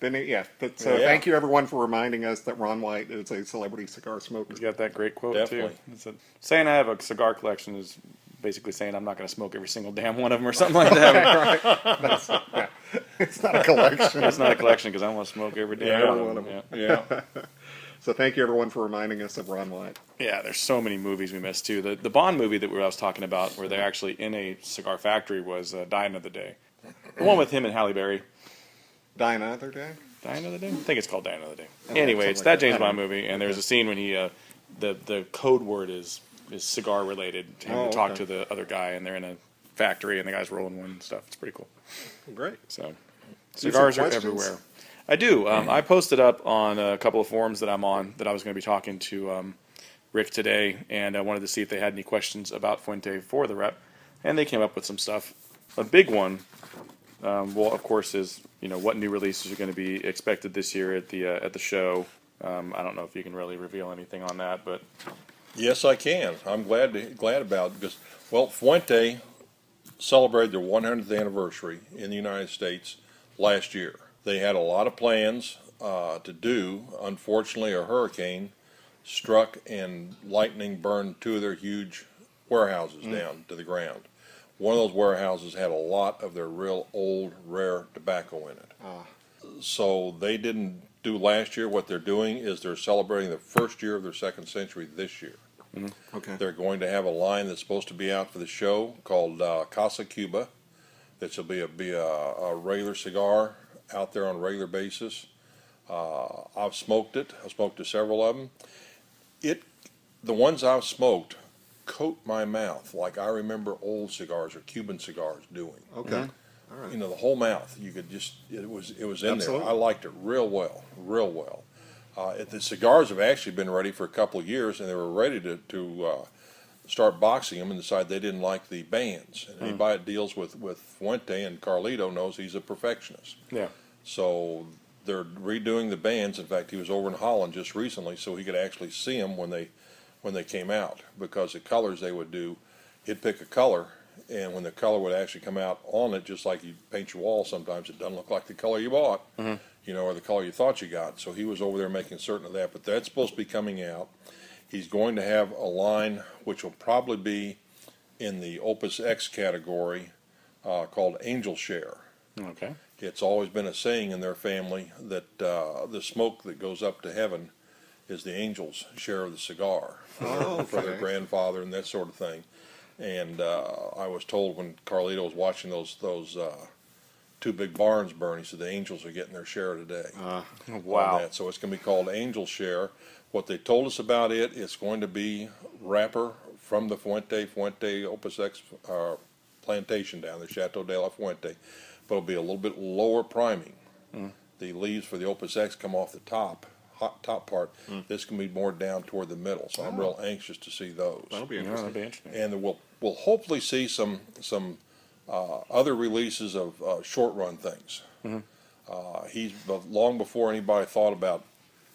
Didn't yeah. But, so Yeah. thank you everyone for reminding us that Ron White is a celebrity cigar smoker. He's got that great quote Definitely. too. It's a, saying I have a cigar collection is basically saying I'm not going to smoke every single damn one of them or something like that. That's, yeah. It's not a collection. it's not a collection because I want to smoke every damn Yeah, one one of of them. them. Yeah. So thank you everyone for reminding us of Ron White. yeah, there's so many movies we missed too. The the Bond movie that we I was talking about, where they're actually in a cigar factory, was uh, Die Another Day. The one with him and Halle Berry. Die Another Day. Die Another Day? I think it's called Die Another Day. Oh, anyway, it's that. James Bond movie, and there's a scene when he, uh, the the code word is is cigar related. To him Oh, to talk okay. to the other guy, and they're in a factory, and the guy's rolling one and stuff. It's pretty cool. Great. So cigars are everywhere. I do. Um, I posted up on a couple of forums that I'm on that I was going to be talking to um, Rick today, and I wanted to see if they had any questions about Fuente for the rep, and they came up with some stuff. A big one, um, well, of course, is you know what new releases are going to be expected this year at the uh, at the show. Um, I don't know if you can really reveal anything on that, but Yes, I can. I'm glad to, glad about it because well, Fuente celebrated their 100th anniversary in the United States last year. They had a lot of plans uh, to do. Unfortunately, a hurricane struck and lightning burned two of their huge warehouses down to the ground. One of those warehouses had a lot of their real old, rare tobacco in it. Ah. So they didn't do last year. What they're doing is they're celebrating the first year of their second century this year. Okay. They're going to have a line that's supposed to be out for the show called uh, Casa Cuba. That will be a be a, a regular cigar out there on a regular basis. Uh, I've smoked it. I've smoked to several of them. It, the ones I've smoked, coat my mouth like I remember old cigars or Cuban cigars doing. Okay. All right. You know, the whole mouth. You could just it was it was in Absolutely. there. I liked it real well, real well. Uh, it- the cigars have actually been ready for a couple of years, and they were ready to to uh, start boxing them and decide they didn't like the bands. And anybody hmm. that deals with, with Fuente and Carlito knows he's a perfectionist. Yeah. So they're redoing the bands. In fact, he was over in Holland just recently, so he could actually see them when they when they came out. Because the colors they would do, he'd pick a color, and when the color would actually come out on it, just like you paint your wall, sometimes it doesn't look like the color you bought, mm-hmm. you know, or the color you thought you got. So he was over there making certain of that. But that's supposed to be coming out. He's going to have a line which will probably be in the Opus X category uh, called Angel Share. Okay. It's always been a saying in their family that uh, the smoke that goes up to heaven is the angels' share of the cigar Oh, for their grandfather and that sort of thing. And uh, I was told when Carlito was watching those those uh, two big barns burn, he said the angels are getting their share today. Uh, Wow. that. So it's going to be called Angel Share. What they told us about it, it's going to be wrapper from the Fuente Fuente Opus X uh, plantation down there, Chateau de la Fuente, but it'll be a little bit lower priming. The leaves for the Opus X come off the top, hot top part. This can be more down toward the middle. So I'm real anxious to see those that'll be Yeah, interesting. that'd be interesting. and we'll we'll hopefully see some some uh, other releases of uh, short run things. Uh, he's long before anybody thought about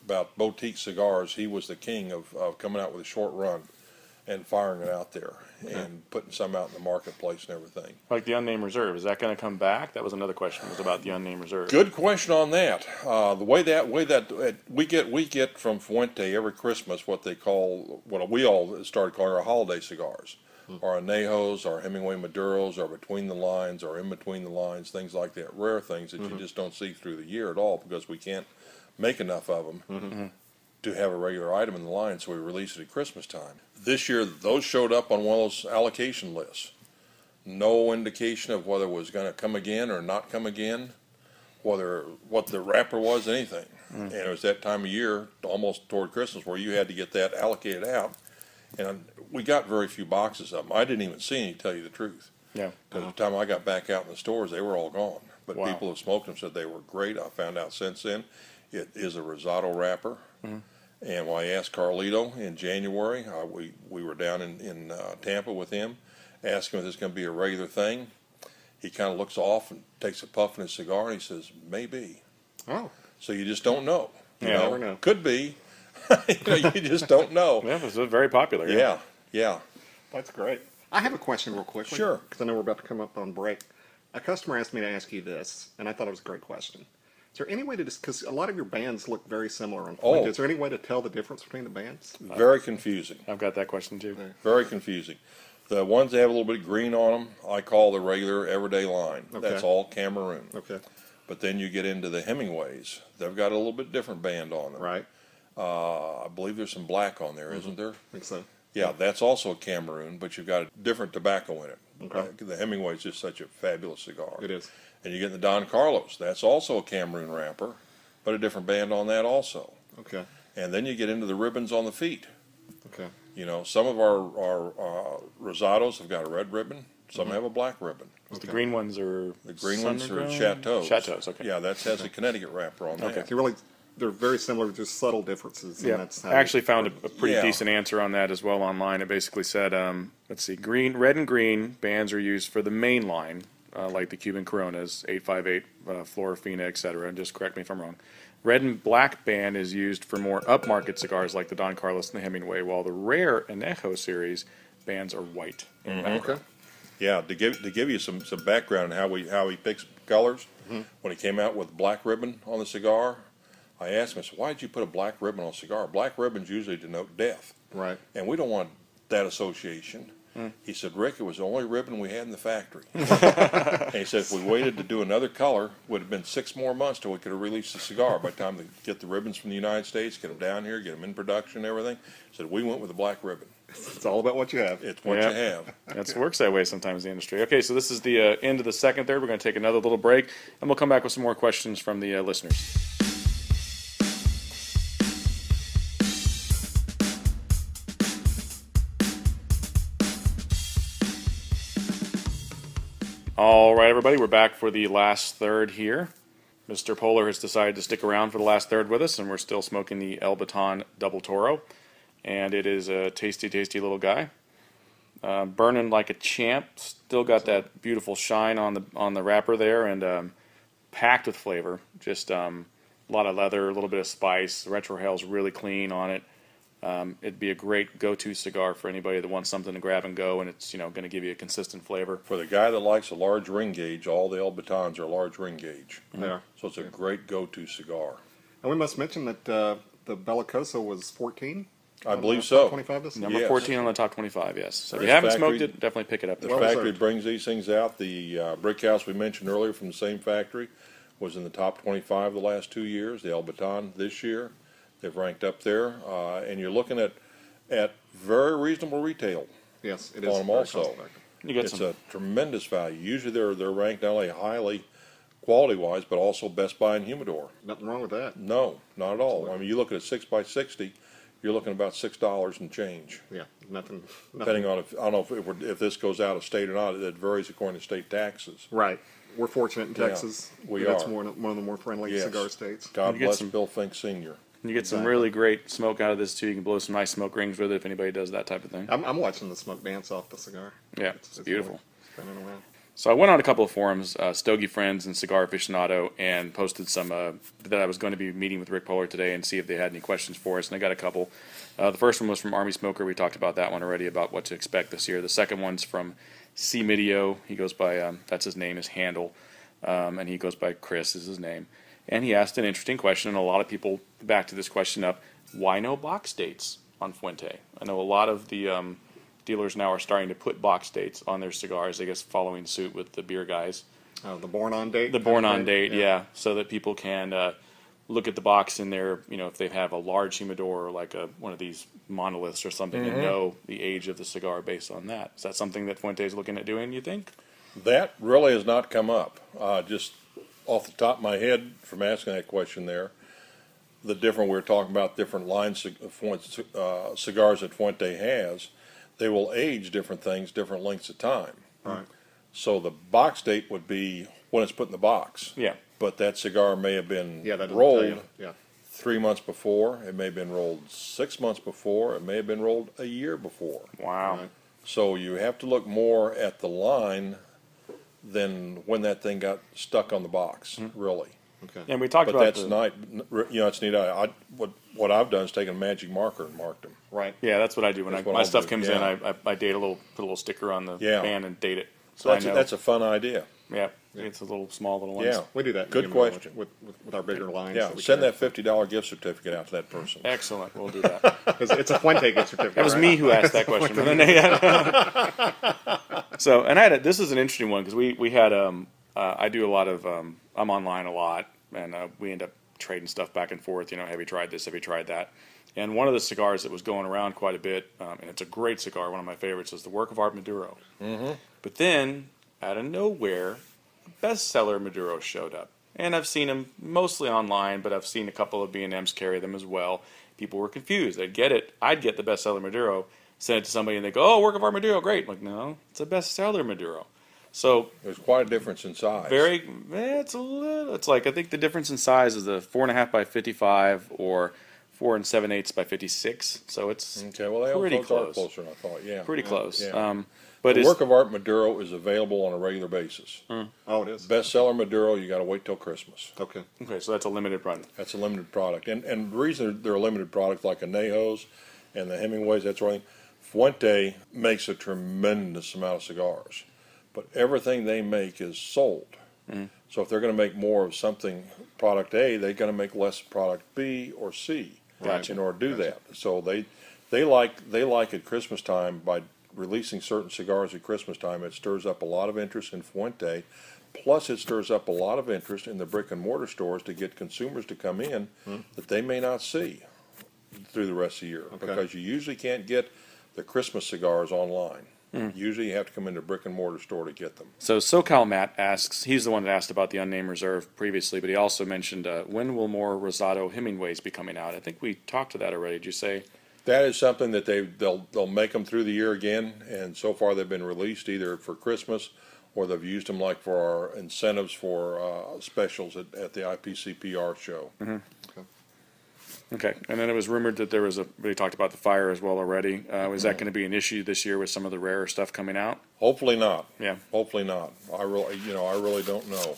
about boutique cigars. He was the king of, of coming out with a short run and firing it out there and putting some out in the marketplace and everything. Like the unnamed reserve, is that going to come back? That was another question. Was about the unnamed reserve. Good question on that. Uh, the way that way that uh, we get we get from Fuente every Christmas what they call what we all started calling our holiday cigars, our anejos, our Hemingway Maduros, our between the lines, our in between the lines, things like that. Rare things that you just don't see through the year at all because we can't make enough of them to have a regular item in the line. So we release it at Christmas time. This year, those showed up on one of those allocation lists. No indication of whether it was going to come again or not come again whether what the wrapper was, anything. Mm-hmm. And it was that time of year, almost toward Christmas, where you had to get that allocated out. And we got very few boxes of them. I didn't even see any, to tell you the truth. Yeah. Because the uh-huh. time I got back out in the stores, they were all gone. But Wow. people who smoked them said they were great. I found out since then it is a Rosado wrapper. And when I asked Carlito in January, uh, we, we were down in, in uh, Tampa with him, asked him if this is going to be a regular thing. He kind of looks off and takes a puff in his cigar and he says, maybe. Oh, So you just don't know. You Yeah. know? Never know. Could be. you, know, you just don't know. Yeah, this is very popular. Yeah, yeah. that's great. I have a question real quickly. Sure. Because I know we're about to come up on break. A customer asked me to ask you this, and I thought it was a great question. Is there any way to just, because a lot of your bands look very similar on Oh. Fuente, is there any way to tell the difference between the bands? Very confusing. I've got that question too. Very confusing. The ones that have a little bit of green on them, I call the regular everyday line. Okay. That's all Cameroon. Okay. But then you get into the Hemingways. They've got a little bit different band on them. Right. Uh, I believe there's some black on there, Mm-hmm. not there? I think so. Yeah, that's also a Cameroon, but you've got a different tobacco in it. Okay. The Hemingway is just such a fabulous cigar. It is. And you get the Don Carlos. That's also a Cameroon wrapper, but a different band on that also. Okay. And then you get into the ribbons on the feet. Okay. You know, some of our, our uh, Rosados have got a red ribbon. Some have a black ribbon. The green ones are The green ones are Chateaus. Chateaus, okay. Yeah, that has a Connecticut wrapper on Okay. that. So really, they're very similar, just subtle differences. and Yeah, that's how I actually found a, a pretty Yeah. decent answer on that as well online. It basically said, um, let's see, green, red and green bands are used for the main line, uh, like the Cuban Coronas, 858, uh, Florafina, etc. And just correct me if I'm wrong. Red and black band is used for more upmarket cigars like the Don Carlos and the Hemingway, while the rare Anejo series bands are white. in background. Okay. Yeah, to give to give you some, some background on how we how he picks colors, when he came out with black ribbon on the cigar, I asked him, I said, "Why did you put a black ribbon on a cigar? Black ribbons usually denote death, Right. and we don't want that association." He said, "Rick, it was the only ribbon we had in the factory." and he said, "If we waited to do another color, would have been six more months till we could have released the cigar. By the time they get the ribbons from the United States, get them down here, get them in production, and everything." He said, "We went with the black ribbon. It's all about what you have. It's what Yeah. you have." That works that way sometimes in the industry. Okay, so this is the uh, end of the second third. We're going to take another little break, and we'll come back with some more questions from the uh, listeners. All right, everybody, we're back for the last third here. Mr. Poehler has decided to stick around for the last third with us, and we're still smoking the El Baton Double Toro. And it is a tasty, tasty little guy. uh, burning like a champ. Still got that beautiful shine on the on the wrapper there, and um, packed with flavor. Just um, a lot of leather, a little bit of spice. The retro retrohale's really clean on it. Um, it'd be a great go-to cigar for anybody that wants something to grab and go, and it's you know going to give you a consistent flavor. For the guy that likes a large ring gauge, all the El Batons are large ring gauge. They are. So it's a great go-to cigar. And we must mention that uh, the Bellicoso was 14. I believe so. 25 this Number Yes. 14 on the top 25, yes. So if you haven't factory- smoked it, definitely pick it up. The Well factory deserved. brings these things out. The uh, brick house we mentioned earlier from the same factory was in the top 25 the last two years. The El Baton this year, they've ranked up there. Uh, and you're looking at at very reasonable retail. Yes, it On is. them very also. cost-effective. You get It's some. a tremendous value. Usually they're they're ranked not only highly quality wise, but also Best Buy and Humidor. Nothing wrong with that. No, not at all. I mean, you look at a six by sixty, you're looking about six dollars and change. Yeah, nothing. nothing. Depending on if I don't know if it were, if this goes out of state or not, it varies according to state taxes. Right. We're fortunate in Yeah, Texas. we That's are. one of, one of the more friendly Yes. cigar states. God You get bless some- Bill Fink Senior. You get some Exactly. really great smoke out of this too. You can blow some nice smoke rings with it if anybody does that type of thing. I'm, I'm watching the smoke dance off the cigar. Yeah, it's beautiful. Spinning around. So I went on a couple of forums, uh, Stogie Friends and Cigar Aficionado, and posted some uh, that I was going to be meeting with Rick Poehler today and see if they had any questions for us. And I got a couple. Uh, the first one was from Army Smoker. We talked about that one already about what to expect this year. The second one's from C Midio. He goes by um, that's his name, his handle, um, and he goes by Chris is his name. And he asked an interesting question, and a lot of people back to this question up: Why no box dates on Fuente? I know a lot of the um, dealers now are starting to put box dates on their cigars. I guess following suit with the beer guys. Oh, the born on date. The born on date, yeah. so that people can uh, look at the box in there. You know, if they have a large humidor or like a one of these monoliths or something, and know the age of the cigar based on that. Is that something that Fuente is looking at doing? You think? That really has not come up. Uh, just off the top of my head, from asking that question there, the different we are talking about different lines uh, cigars that Fuente has. They will age different things, different lengths of time. Right. So the box date would be when it's put in the box. Yeah. But that cigar may have been Yeah, that doesn't rolled you. Yeah. three months before. It may have been rolled six months before. It may have been rolled a year before. Wow. So you have to look more at the line than when that thing got stuck on the box, mm-hmm. really. Okay. And we talked But about that's the, not, you know, it's neat. I, I, what, what I've done is taken a magic marker and marked them. Right. Yeah, that's what I do when I, That's what my I'll stuff do, comes in. yeah. I, I, I date a little, put a little sticker on the Yeah. band and date it. So So that's, I a, know. that's a fun idea. yeah, it's a little small little ones. Yeah. We do that. Good you question. With, with, with our bigger lines. Yeah, we send carry. that fifty dollar gift certificate out to that person. Excellent. We'll do that. It's, it's a Fuente gift certificate. That was right? me who asked that question. so, and I had a, this is an interesting one because we we had um uh, I do a lot of um I'm online a lot and uh, we end up trading stuff back and forth. You know, have you tried this? Have you tried that? And one of the cigars that was going around quite a bit, um, and it's a great cigar, one of my favorites, is the Work of Art Maduro. Mm-hmm. But then, out of nowhere, a bestseller Maduro showed up, and I've seen them mostly online, but I've seen a couple of B and M's carry them as well. People were confused. They'd get it. I'd get the bestseller Maduro, send it to somebody, and they go, "Oh, Work of Art Maduro, great!" I'm like, no, it's a bestseller Maduro. So There's quite a difference in size. very, eh, it's a little. It's like I think the difference in size is a four and a half by fifty-five or four and seven eighths by fifty-six. So it's Okay, well, they pretty those are close. closer than I thought, yeah. pretty close. Yeah. Um, but The it's, work of art Maduro is available on a regular basis. Oh, it is. Bestseller Maduro, you gotta wait till Christmas. Okay. okay, so that's a limited run. That's a limited product. And, and the reason they're a limited product like Anejos and the Hemingways, that's right. Fuente makes a tremendous amount of cigars, but everything they make is sold. Mm-hmm. So if they're going to make more of something, product A, they're going to make less product B or C Gotcha. in order to do that. So they they like they like at Christmas time by releasing certain cigars at Christmas time. It stirs up a lot of interest in Fuente. Plus, it stirs up a lot of interest in the brick and mortar stores to get consumers to come in hmm. that they may not see through the rest of the year because you usually can't get the Christmas cigars online. Usually, you have to come into a brick and mortar store to get them. So SoCal Matt asks, he's the one that asked about the unnamed reserve previously, but he also mentioned uh, when will more Rosado Hemingways be coming out? I think we talked to that already. Did you say? That is something that they they'll they'll make them through the year again, and so far they've been released either for Christmas or they've used them like for our incentives for uh, specials at, at the IPCPR show. Okay, and then it was rumored that there was a, we talked about the fire as well already. Uh, is that going to be an issue this year with some of the rarer stuff coming out? Hopefully not. Yeah. Hopefully not. I really, you know, I really don't know.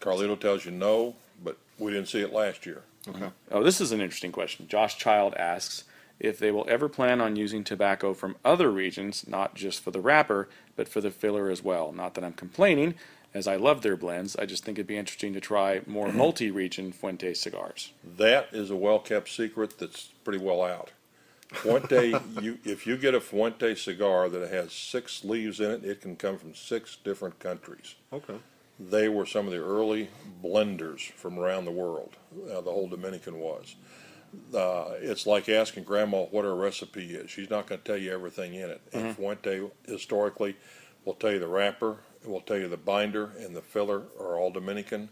Carlito tells you no, but we didn't see it last year. Okay. Oh, this is an interesting question. Josh Child asks if they will ever plan on using tobacco from other regions, not just for the wrapper, but for the filler as well. Not that I'm complaining, as I love their blends. I just think it'd be interesting to try more multi-region Fuente cigars. That is a well-kept secret that's pretty well out. Fuente, you, if you get a Fuente cigar that has six leaves in it, it can come from six different countries. Okay. They were some of the early blenders from around the world. Uh, the whole Dominican was. Uh, it's like asking grandma what her recipe is. She's not going to tell you everything in it. And Fuente historically will tell you the wrapper, it will tell you the binder and the filler are all Dominican.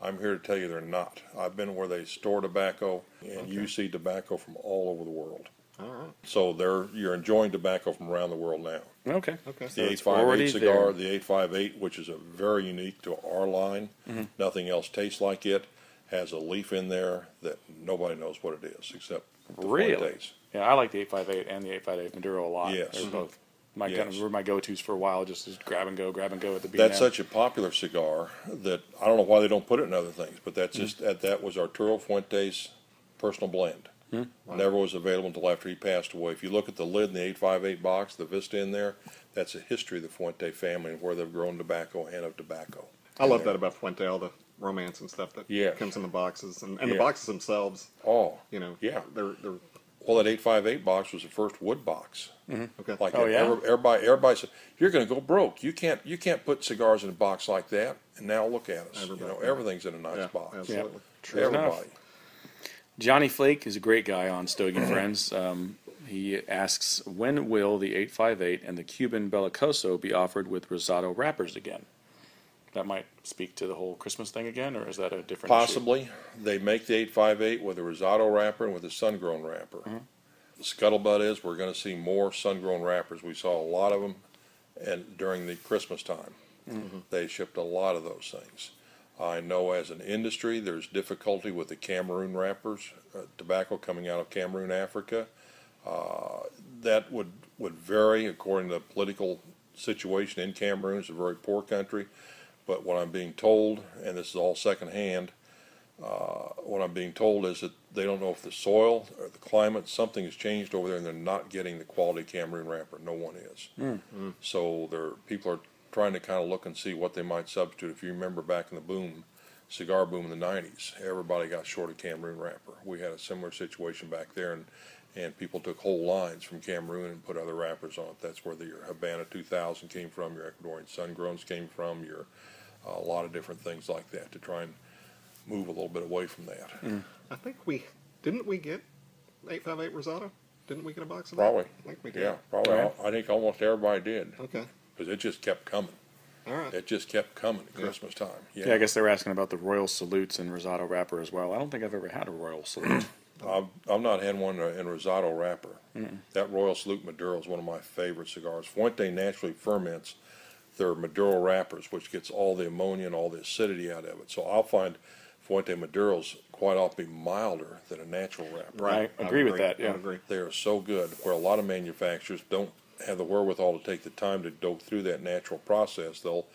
I'm here to tell you they're not. I've been where they store tobacco, and you see tobacco from all over the world. All right. So they're you're enjoying tobacco from around the world now. Okay. Okay. The it's 858 cigar, there. the 858, which is a very unique to our line. Mm-hmm. Nothing else tastes like it. Has a leaf in there that nobody knows what it is except the Really? Fuentes. Yeah, I like the 858 and the 858 Maduro a lot. Yes. They're both my kind Yes. of, were my go-tos for a while. Just as grab and go, grab and go at the B. That's such a popular cigar that I don't know why they don't put it in other things, but Mm-hmm. that's just that, that was Arturo Fuentes' personal blend. Mm-hmm. Never was available until after he passed away. If you look at the lid in the 858 box, the Vista in there, that's a history of the Fuente family and where they've grown tobacco and of tobacco. I love that about Fuente, all the romance and stuff that Yeah. comes in the boxes, and, and the Yeah. boxes themselves. Oh, You know. Yeah. They're they're Well, that 858 box was the first wood box. okay. Like Oh, yeah? every- everybody, everybody said, "You're going to go broke. You can't, you can't put cigars in a box like that." And now look at us. You Everybody- know, everything's in a nice yeah, box. absolutely. True enough. Everybody. Johnny Flake is a great guy on Stogie Friends. Um, he asks, when will the 858 and the Cuban Bellicoso be offered with Rosado wrappers again? That might speak to the whole Christmas thing again, or is that a different issue? Possibly, they make the 858 with a Rosado wrapper and with a sun-grown wrapper. The scuttlebutt is we're going to see more sun-grown wrappers. We saw a lot of them, and during the Christmas time, they shipped a lot of those things. I know as an industry, there's difficulty with the Cameroon wrappers, uh, tobacco coming out of Cameroon, Africa. Uh, that would would vary according to the political situation in Cameroon. It's a very poor country, but what I'm being told, and this is all secondhand, uh, what I'm being told is that they don't know if the soil or the climate, something has changed over there, and they're not getting the quality Cameroon wrapper. No one is. So there, people are trying to kind of look and see what they might substitute. If you remember back in the boom, cigar boom in the '90s, everybody got short of Cameroon wrapper. We had a similar situation back there, and and people took whole lines from Cameroon and put other wrappers on it. That's where the, your Havana 2000 came from, your Ecuadorian sun Sungrowns came from, your a lot of different things like that to try and move a little bit away from that. Mm. I think we didn't we get eight five eight Rosado? Didn't we get a box of Probably. that? I think we did. Yeah, probably. Right. I think almost everybody did Okay. because it just kept coming. All right. It just kept coming at Yeah. Christmas time. Yeah, Yeah, I guess they were asking about the Royal Salutes and Rosado wrapper as well. I don't think I've ever had a Royal Salute. I've, I've not had one uh, in Rosado wrapper. That Royal Salute Maduro is one of my favorite cigars. Fuente naturally ferments their Maduro wrappers, which gets all the ammonia and all the acidity out of it. So I'll find Fuente Maduros quite often be milder than a natural wrapper. Right. I agree with that, I yeah. would agree. They are so good, where a lot of manufacturers don't have the wherewithal to take the time to go through that natural process. They'll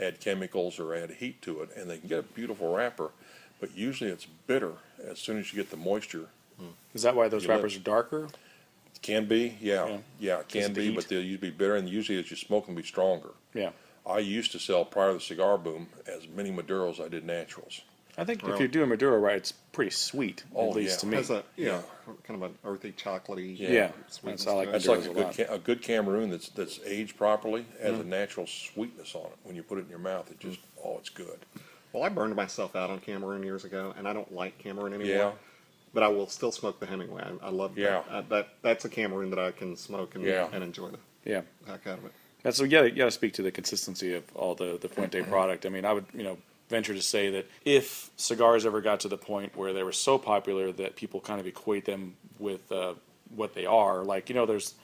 add chemicals or add heat to it, and they can get a beautiful wrapper, but usually it's bitter as soon as you get the moisture. Is that why those You let- wrappers are darker? Can be, yeah, Yeah. yeah, it can of the be, heat. but they'll usually be bitter, and usually as you smoke them, be stronger. Yeah. I used to sell prior to the cigar boom as many Maduros as I did naturals. I think if Well- you're doing Maduro right, it's pretty sweet, Oh, at least yeah. to me. Has a yeah, Yeah. kind of an earthy, chocolatey. Yeah. Yeah, sweetness that's I like to it. That's Maduros like a a good lot. ca- a good Cameroon that's that's aged properly has Mm. a natural sweetness on it. When you put it in your mouth, it just oh, it's good. Well, I burned myself out on Cameroon years ago, and I don't like Cameroon anymore. Yeah. But I will still smoke the Hemingway. I, I love Yeah. that. Uh, that. That's a Cameroon that I can smoke and, Yeah. and enjoy the Yeah. heck out of it. That's so. Yeah, you got to speak to the consistency of all the the Fuente product. I mean, I would you know venture to say that if cigars ever got to the point where they were so popular that people kind of equate them with uh, what they are, like you know, there's.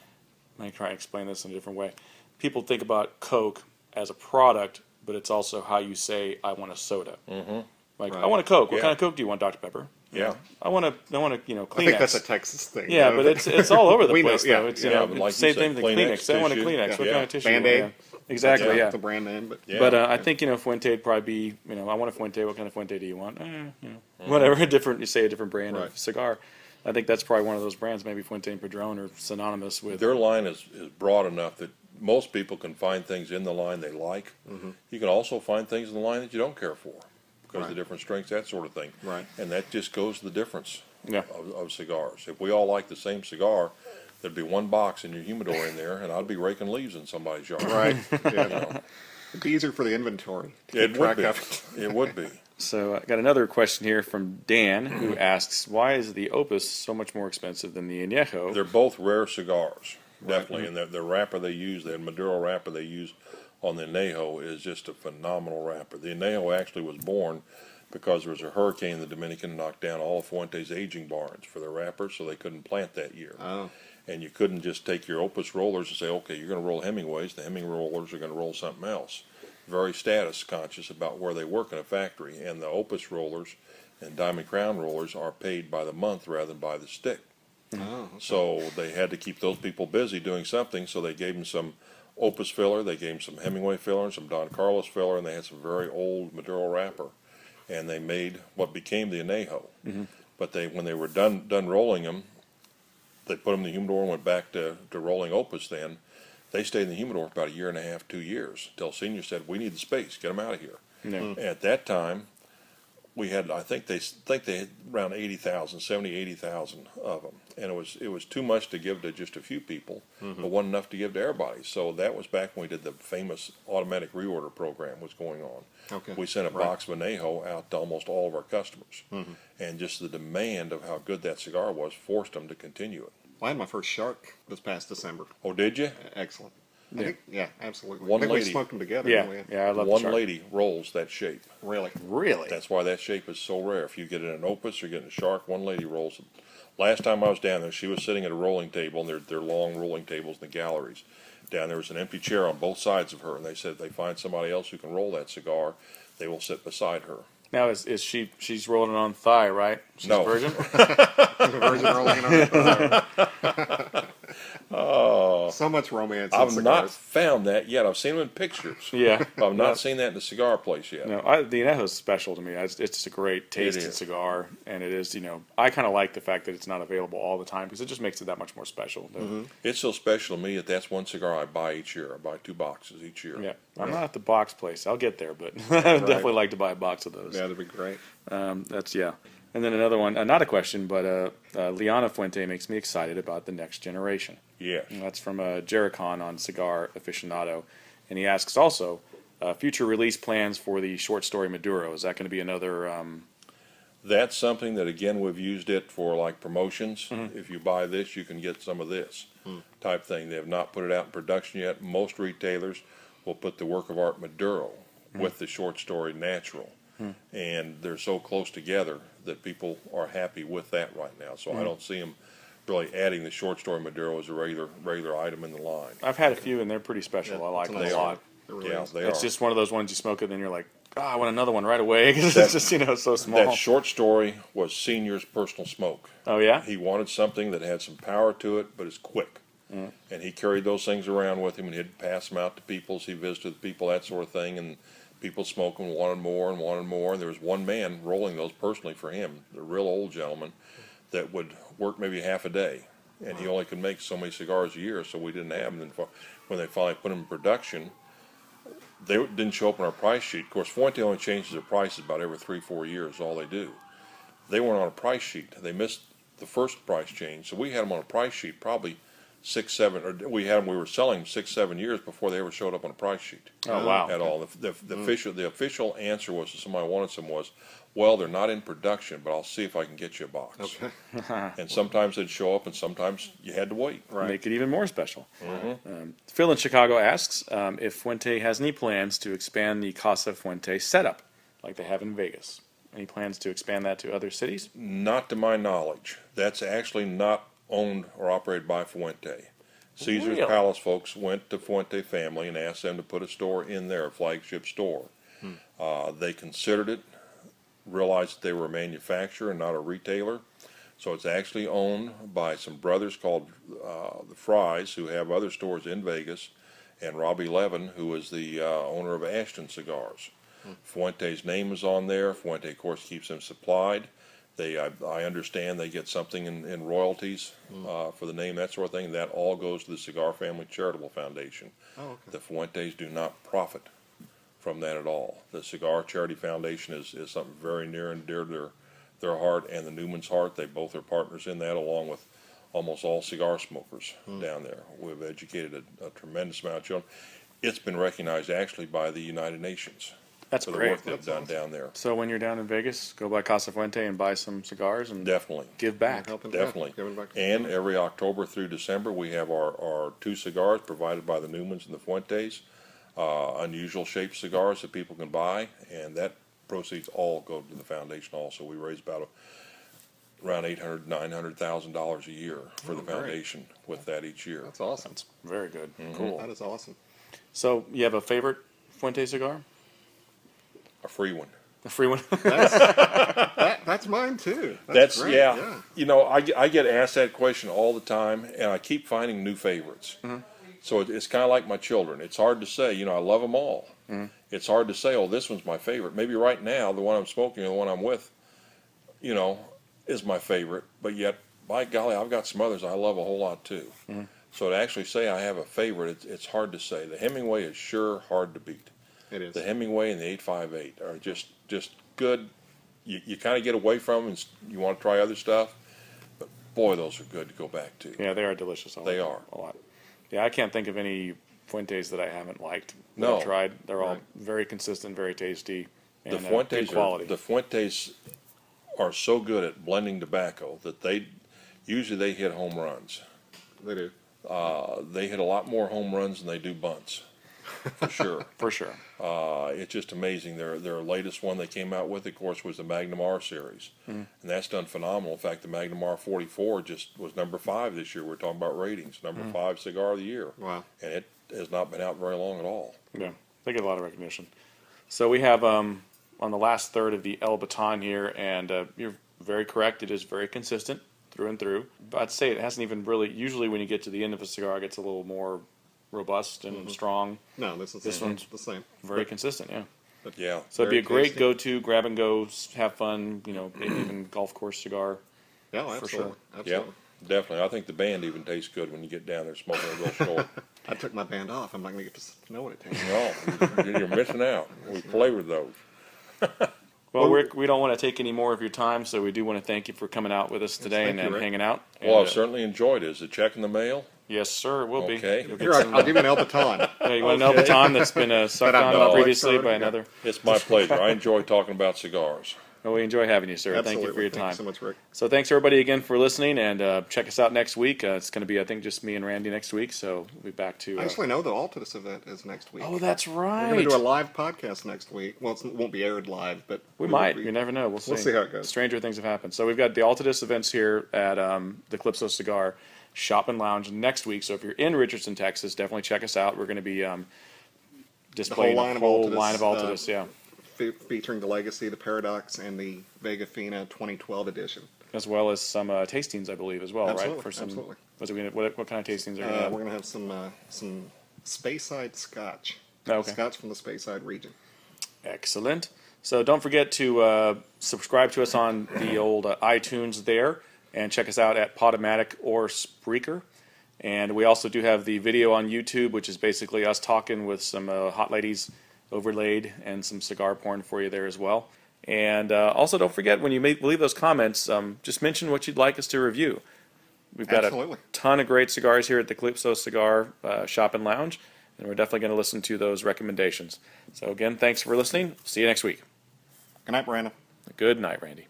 Let me try and explain this in a different way. People think about Coke as a product, but it's also how you say I want a soda. Mm-hmm. Like I want a Coke. What Yeah. kind of Coke do you want, Dr Pepper? Yeah. I want to, I want to, you know, I think that's a Texas thing. yeah, but it's it's all over the We know, place yeah, though. It's yeah, you know, but like same you thing said, with Kleenex, Kleenex. They want a. Kleenex. Yeah. What Yeah. kind of tissue? Band-Aid. Exactly. yeah, Yeah. it's a brand name, but Yeah. But uh, I think you know Fuente would probably be you know I want a Fuente. What kind of Fuente do you want? Eh, you know whatever a different you say a different brand of cigar. I think that's probably one of those brands. Maybe Fuente and Padron are synonymous with. Their line is, is broad enough that most people can find things in the line they like. You can also find things in the line that you don't care for because of Right. the different strengths, that sort of thing. Right. And that just goes to the difference Yeah. of, of cigars. If we all like the same cigar, there'd be one box in your humidor in there, and I'd be raking leaves in somebody's yard. right. Yeah. It'd be easier for the inventory. To It would track be. of. It would be. So I got another question here from Dan who mm-hmm. asks, "Why is the Opus so much more expensive than the Añejo?" They're both rare cigars, definitely, and the, the wrapper they use, the Maduro wrapper they use on the Anejo is just a phenomenal wrapper. The Anejo actually was born because there was a hurricane the Dominican knocked down all of Fuente's aging barns for their wrappers, so they couldn't plant that year. Oh, And you couldn't just take your Opus rollers and say, okay, you're going to roll Hemingways. The Heming rollers are going to roll something else. Very status conscious about where they work in a factory. And the Opus rollers and Diamond Crown rollers are paid by the month rather than by the stick. oh, So they had to keep those people busy doing something. So they gave them some Opus filler, they gave them some Hemingway filler, and some Don Carlos filler, and they had some very old Maduro wrapper, and they made what became the Anejo. Mm-hmm. But they, when they were done done rolling them, they put them in the humidor and went back to, to rolling Opus. Then they stayed in the humidor for about a year and a half, two years, until senior said, "We need the space. Get them out of here." Yeah. At that time, we had I think they think they had around 80,000, 70, 80,000 of them, and it was it was too much to give to just a few people, mm-hmm. but wasn't enough to give to everybody. So that was back when we did the famous automatic reorder program was going on. Okay. We sent a Right. box of Anejo out to almost all of our customers, mm-hmm. and just the demand of how good that cigar was forced them to continue it. I had my first shark this past December. Oh, did you? Excellent. I Yeah. think, yeah, absolutely. One I think lady. we smoked them together. yeah, didn't we? yeah, I love One the shark. lady rolls that shape. Really. Really? That's why that shape is so rare. If you get it in an opus or get it in a shark, one lady rolls it. Last time I was down there, she was sitting at a rolling table, and they're, they're long rolling tables in the galleries. Down there was an empty chair on both sides of her, and they said if they find somebody else who can roll that cigar, they will sit beside her. Now is is she she's rolling it on thigh, right? She's No. virgin. Virgin rolling on Oh, So much romance. I've not found that yet. I've seen them in pictures. yeah. I've not seen that in the cigar place yet. No, I, the Anejo is special to me. It's, it's a great tasting is. cigar, and it is. You know, I kind of like the fact that it's not available all the time because it just makes it that much more special. Mm-hmm. It's so special to me that that's one cigar I buy each year. I buy two boxes each year. Yeah, I'm not at the box place. I'll get there, but I would definitely like to buy a box of those. Yeah, that'd be great. Um, that's yeah. And then another one, uh, not a question, but uh, uh, Liana Fuente makes me excited about the next generation. Yes. And that's from uh, Jericon on Cigar Aficionado, and he asks also uh, future release plans for the short story Maduro. Is that going to be another? Um, That's something that again we've used it for like promotions. Mm-hmm. If you buy this, you can get some of this type thing. They have not put it out in production yet. Most retailers will put the work of art Maduro Mm-hmm. with the short story Natural, Hmm. and they're so close together that people are happy with that right now. So I Mm-hmm. don't see them really adding the short story Maduro as a regular regular item in the line. I've had a few, and they're pretty special. I like them a lot. It really Yeah, is. they It's are. just one of those ones you smoke it, and then you're like, oh, I want another one right away because That- it's just you know so small. That short story was Senior's personal smoke. oh yeah, He wanted something that had some power to it, but is quick. And he carried those things around with him, and he'd pass them out to people as he visited people, that sort of thing. And people smoked them, wanted more and wanted more. And there was one man rolling those personally for him, a real old gentleman, that would work maybe half a day, and he only could make so many cigars a year, so we didn't have them. And when they finally put them in production, they didn't show up on our price sheet. Of course, Fuente only changes their prices about every three, four years. All they do. They weren't on a price sheet. They missed the first price change, so we had them on a price sheet probably six, seven, or we had them. We were selling six, seven years before they ever showed up on a price sheet oh wow, at all. The, the, the official the official answer was to somebody wanted some was, well, they're not in production, but I'll see if I can get you a box. Okay. And sometimes they'd show up, and sometimes you had to wait. Right. make it even more special. Mm-hmm. Um, Phil in Chicago asks um, if Fuente has any plans to expand the Casa Fuente setup like they have in Vegas. Any plans to expand that to other cities? Not to my knowledge. That's actually not owned or operated by Fuente. Caesar's Really? Palace folks went to Fuente family and asked them to put a store in there, a flagship store. Uh, they considered it. realized that they were a manufacturer and not a retailer. So it's actually owned by some brothers called uh, the Fries, who have other stores in Vegas, and Robbie Levin, who is the uh, owner of Ashton Cigars. Fuente's name is on there. Fuente, of course, keeps them supplied. They, I, I understand, they get something in, in royalties uh, for the name, that sort of thing. That all goes to the Cigar Family Charitable Foundation. Oh, okay. The Fuentes do not profit from that at all. The Cigar Charity Foundation is, is something very near and dear to their, their heart and the Newman's heart. They both are partners in that, along with almost all cigar smokers down there. We've educated a, a tremendous amount of children. It's been recognized actually by the United Nations That's for the great. work they've That's done down there. So when you're down in Vegas, go by Casa Fuente and buy some cigars and Definitely. give back. Helping- yeah, Definitely. giving back to And the- every October through December, we have our, our two cigars provided by the Newmans and the Fuentes. Uh, unusual shaped cigars that people can buy, and that proceeds all go to the foundation also. We raise about a, around eight hundred, nine hundred thousand dollars a year for the Oh, great. foundation with that each year. That's awesome. That's very good. Mm-hmm. Cool. That is awesome. So you have a favorite Fuente cigar? A free one. A free one? That, that's mine too. That's, great, yeah. You know, I, get- I get asked that question all the time, and I keep finding new favorites. Mm-hmm. So it, it's kind of like my children. It's hard to say. You know, I love them all. Mm-hmm. It's hard to say, oh, this one's my favorite. Maybe right now, the one I'm smoking or the one I'm with, you know, is my favorite. But yet, by golly, I've got some others I love a whole lot too. Mm-hmm. So to actually say I have a favorite, it's, it's hard to say. The Hemingway is sure hard to beat. It is. The Hemingway and the 858 are just just good. You, you kind of get away from them and you want to try other stuff, but boy, those are good to go back to. yeah, they are delicious. I They are. A lot. Yeah, I can't think of any Fuentes that I haven't liked. that No. I've tried. They're all Right. very consistent, very tasty, and The uh, good Fuentes are, the Fuentes are so good at blending tobacco that they usually they hit home runs. They do. Uh, they hit a lot more home runs than they do bunts, for sure. For sure. Uh, it's just amazing. Their their latest one they came out with, of course, was the Magnum R series, Hmm. and that's done phenomenal. In fact, the Magnum R 44 just was number five this year. We're talking about ratings, number Hmm. five cigar of the year, Wow. and it has not been out very long at all. Yeah, they get a lot of recognition. So we have um, on the last third of the El Baton here, and uh, you're very correct. It is very consistent through and through. But I'd say it hasn't even really. Usually, when you get to the end of a cigar, it gets a little more robust and Mm-hmm. strong. No, this is This the, one's- the same. Very consistent, yeah. Yeah, So it'd be Very a great tasty. go-to, grab and go, s- have fun. You know, maybe even golf course cigar. Yeah, For absolutely. sure. yeah, Absolutely. definitely. I think the band even tastes good when you get down there smoking a real short. I took my band off. I'm not going to get to s- know what it tastes. no, you're you're missing out. We flavored those. Well, Rick, we don't want to take any more of your time, so we do want to thank you for coming out with us today thank and, you, and Rick. hanging out. Well, And, I've uh, certainly enjoyed it. Is the check in the mail? Yes, sir, it will Okay. be. You'll Here, get I- some, I'll give you an El Baton. yeah, you want an El Baton that's been uh, sucked That I on know. previously by Yeah. another. It's my pleasure. I enjoy talking about cigars. Well, we enjoy having you, sir. Absolutely. Thank you for your Thank time. you so much, Rick. So thanks everybody again for listening, and uh, check us out next week. Uh, it's going to be, I think, just me and Randy next week. So we'll be back to. Uh, Actually, no, the Altadis event is next week. oh, that's right. We're right. going to do a live podcast next week. Well, it's- it won't be aired live, but We will might. be- You never know. We'll see. We'll see how it goes. Stranger things have happened. So we've got the Altadis events here at um, the Calypso Cigar Shop and Lounge next week. So if you're in Richardson, Texas, definitely check us out. We're going to be um, displaying line a of whole Altadis, line of uh, Altadis. yeah, fe- featuring the Legacy, the Paradox, and the Vega Fina 2012 edition. as well as some uh, tastings, I believe, as well, right? Absolutely, For some. absolutely. What's it what, what kind of tastings are Uh, going to we're going to have some uh, some Speyside Scotch. Oh, okay. Scotch from the Speyside region. Excellent. So don't forget to uh, subscribe to us on the old uh, iTunes there, and check us out at Podomatic or Spreaker. And we also do have the video on YouTube, which is basically us talking with some uh, hot ladies overlaid and some cigar porn for you there as well. And uh, also, don't forget when you make, leave those comments, um, just mention what you'd like us to review. We've got Absolutely. a ton of great cigars here at the Calypso Cigar uh, Shop and Lounge, and we're definitely going to listen to those recommendations. So again, thanks for listening. See you next week. Good night, Brandon. Good night, Randy.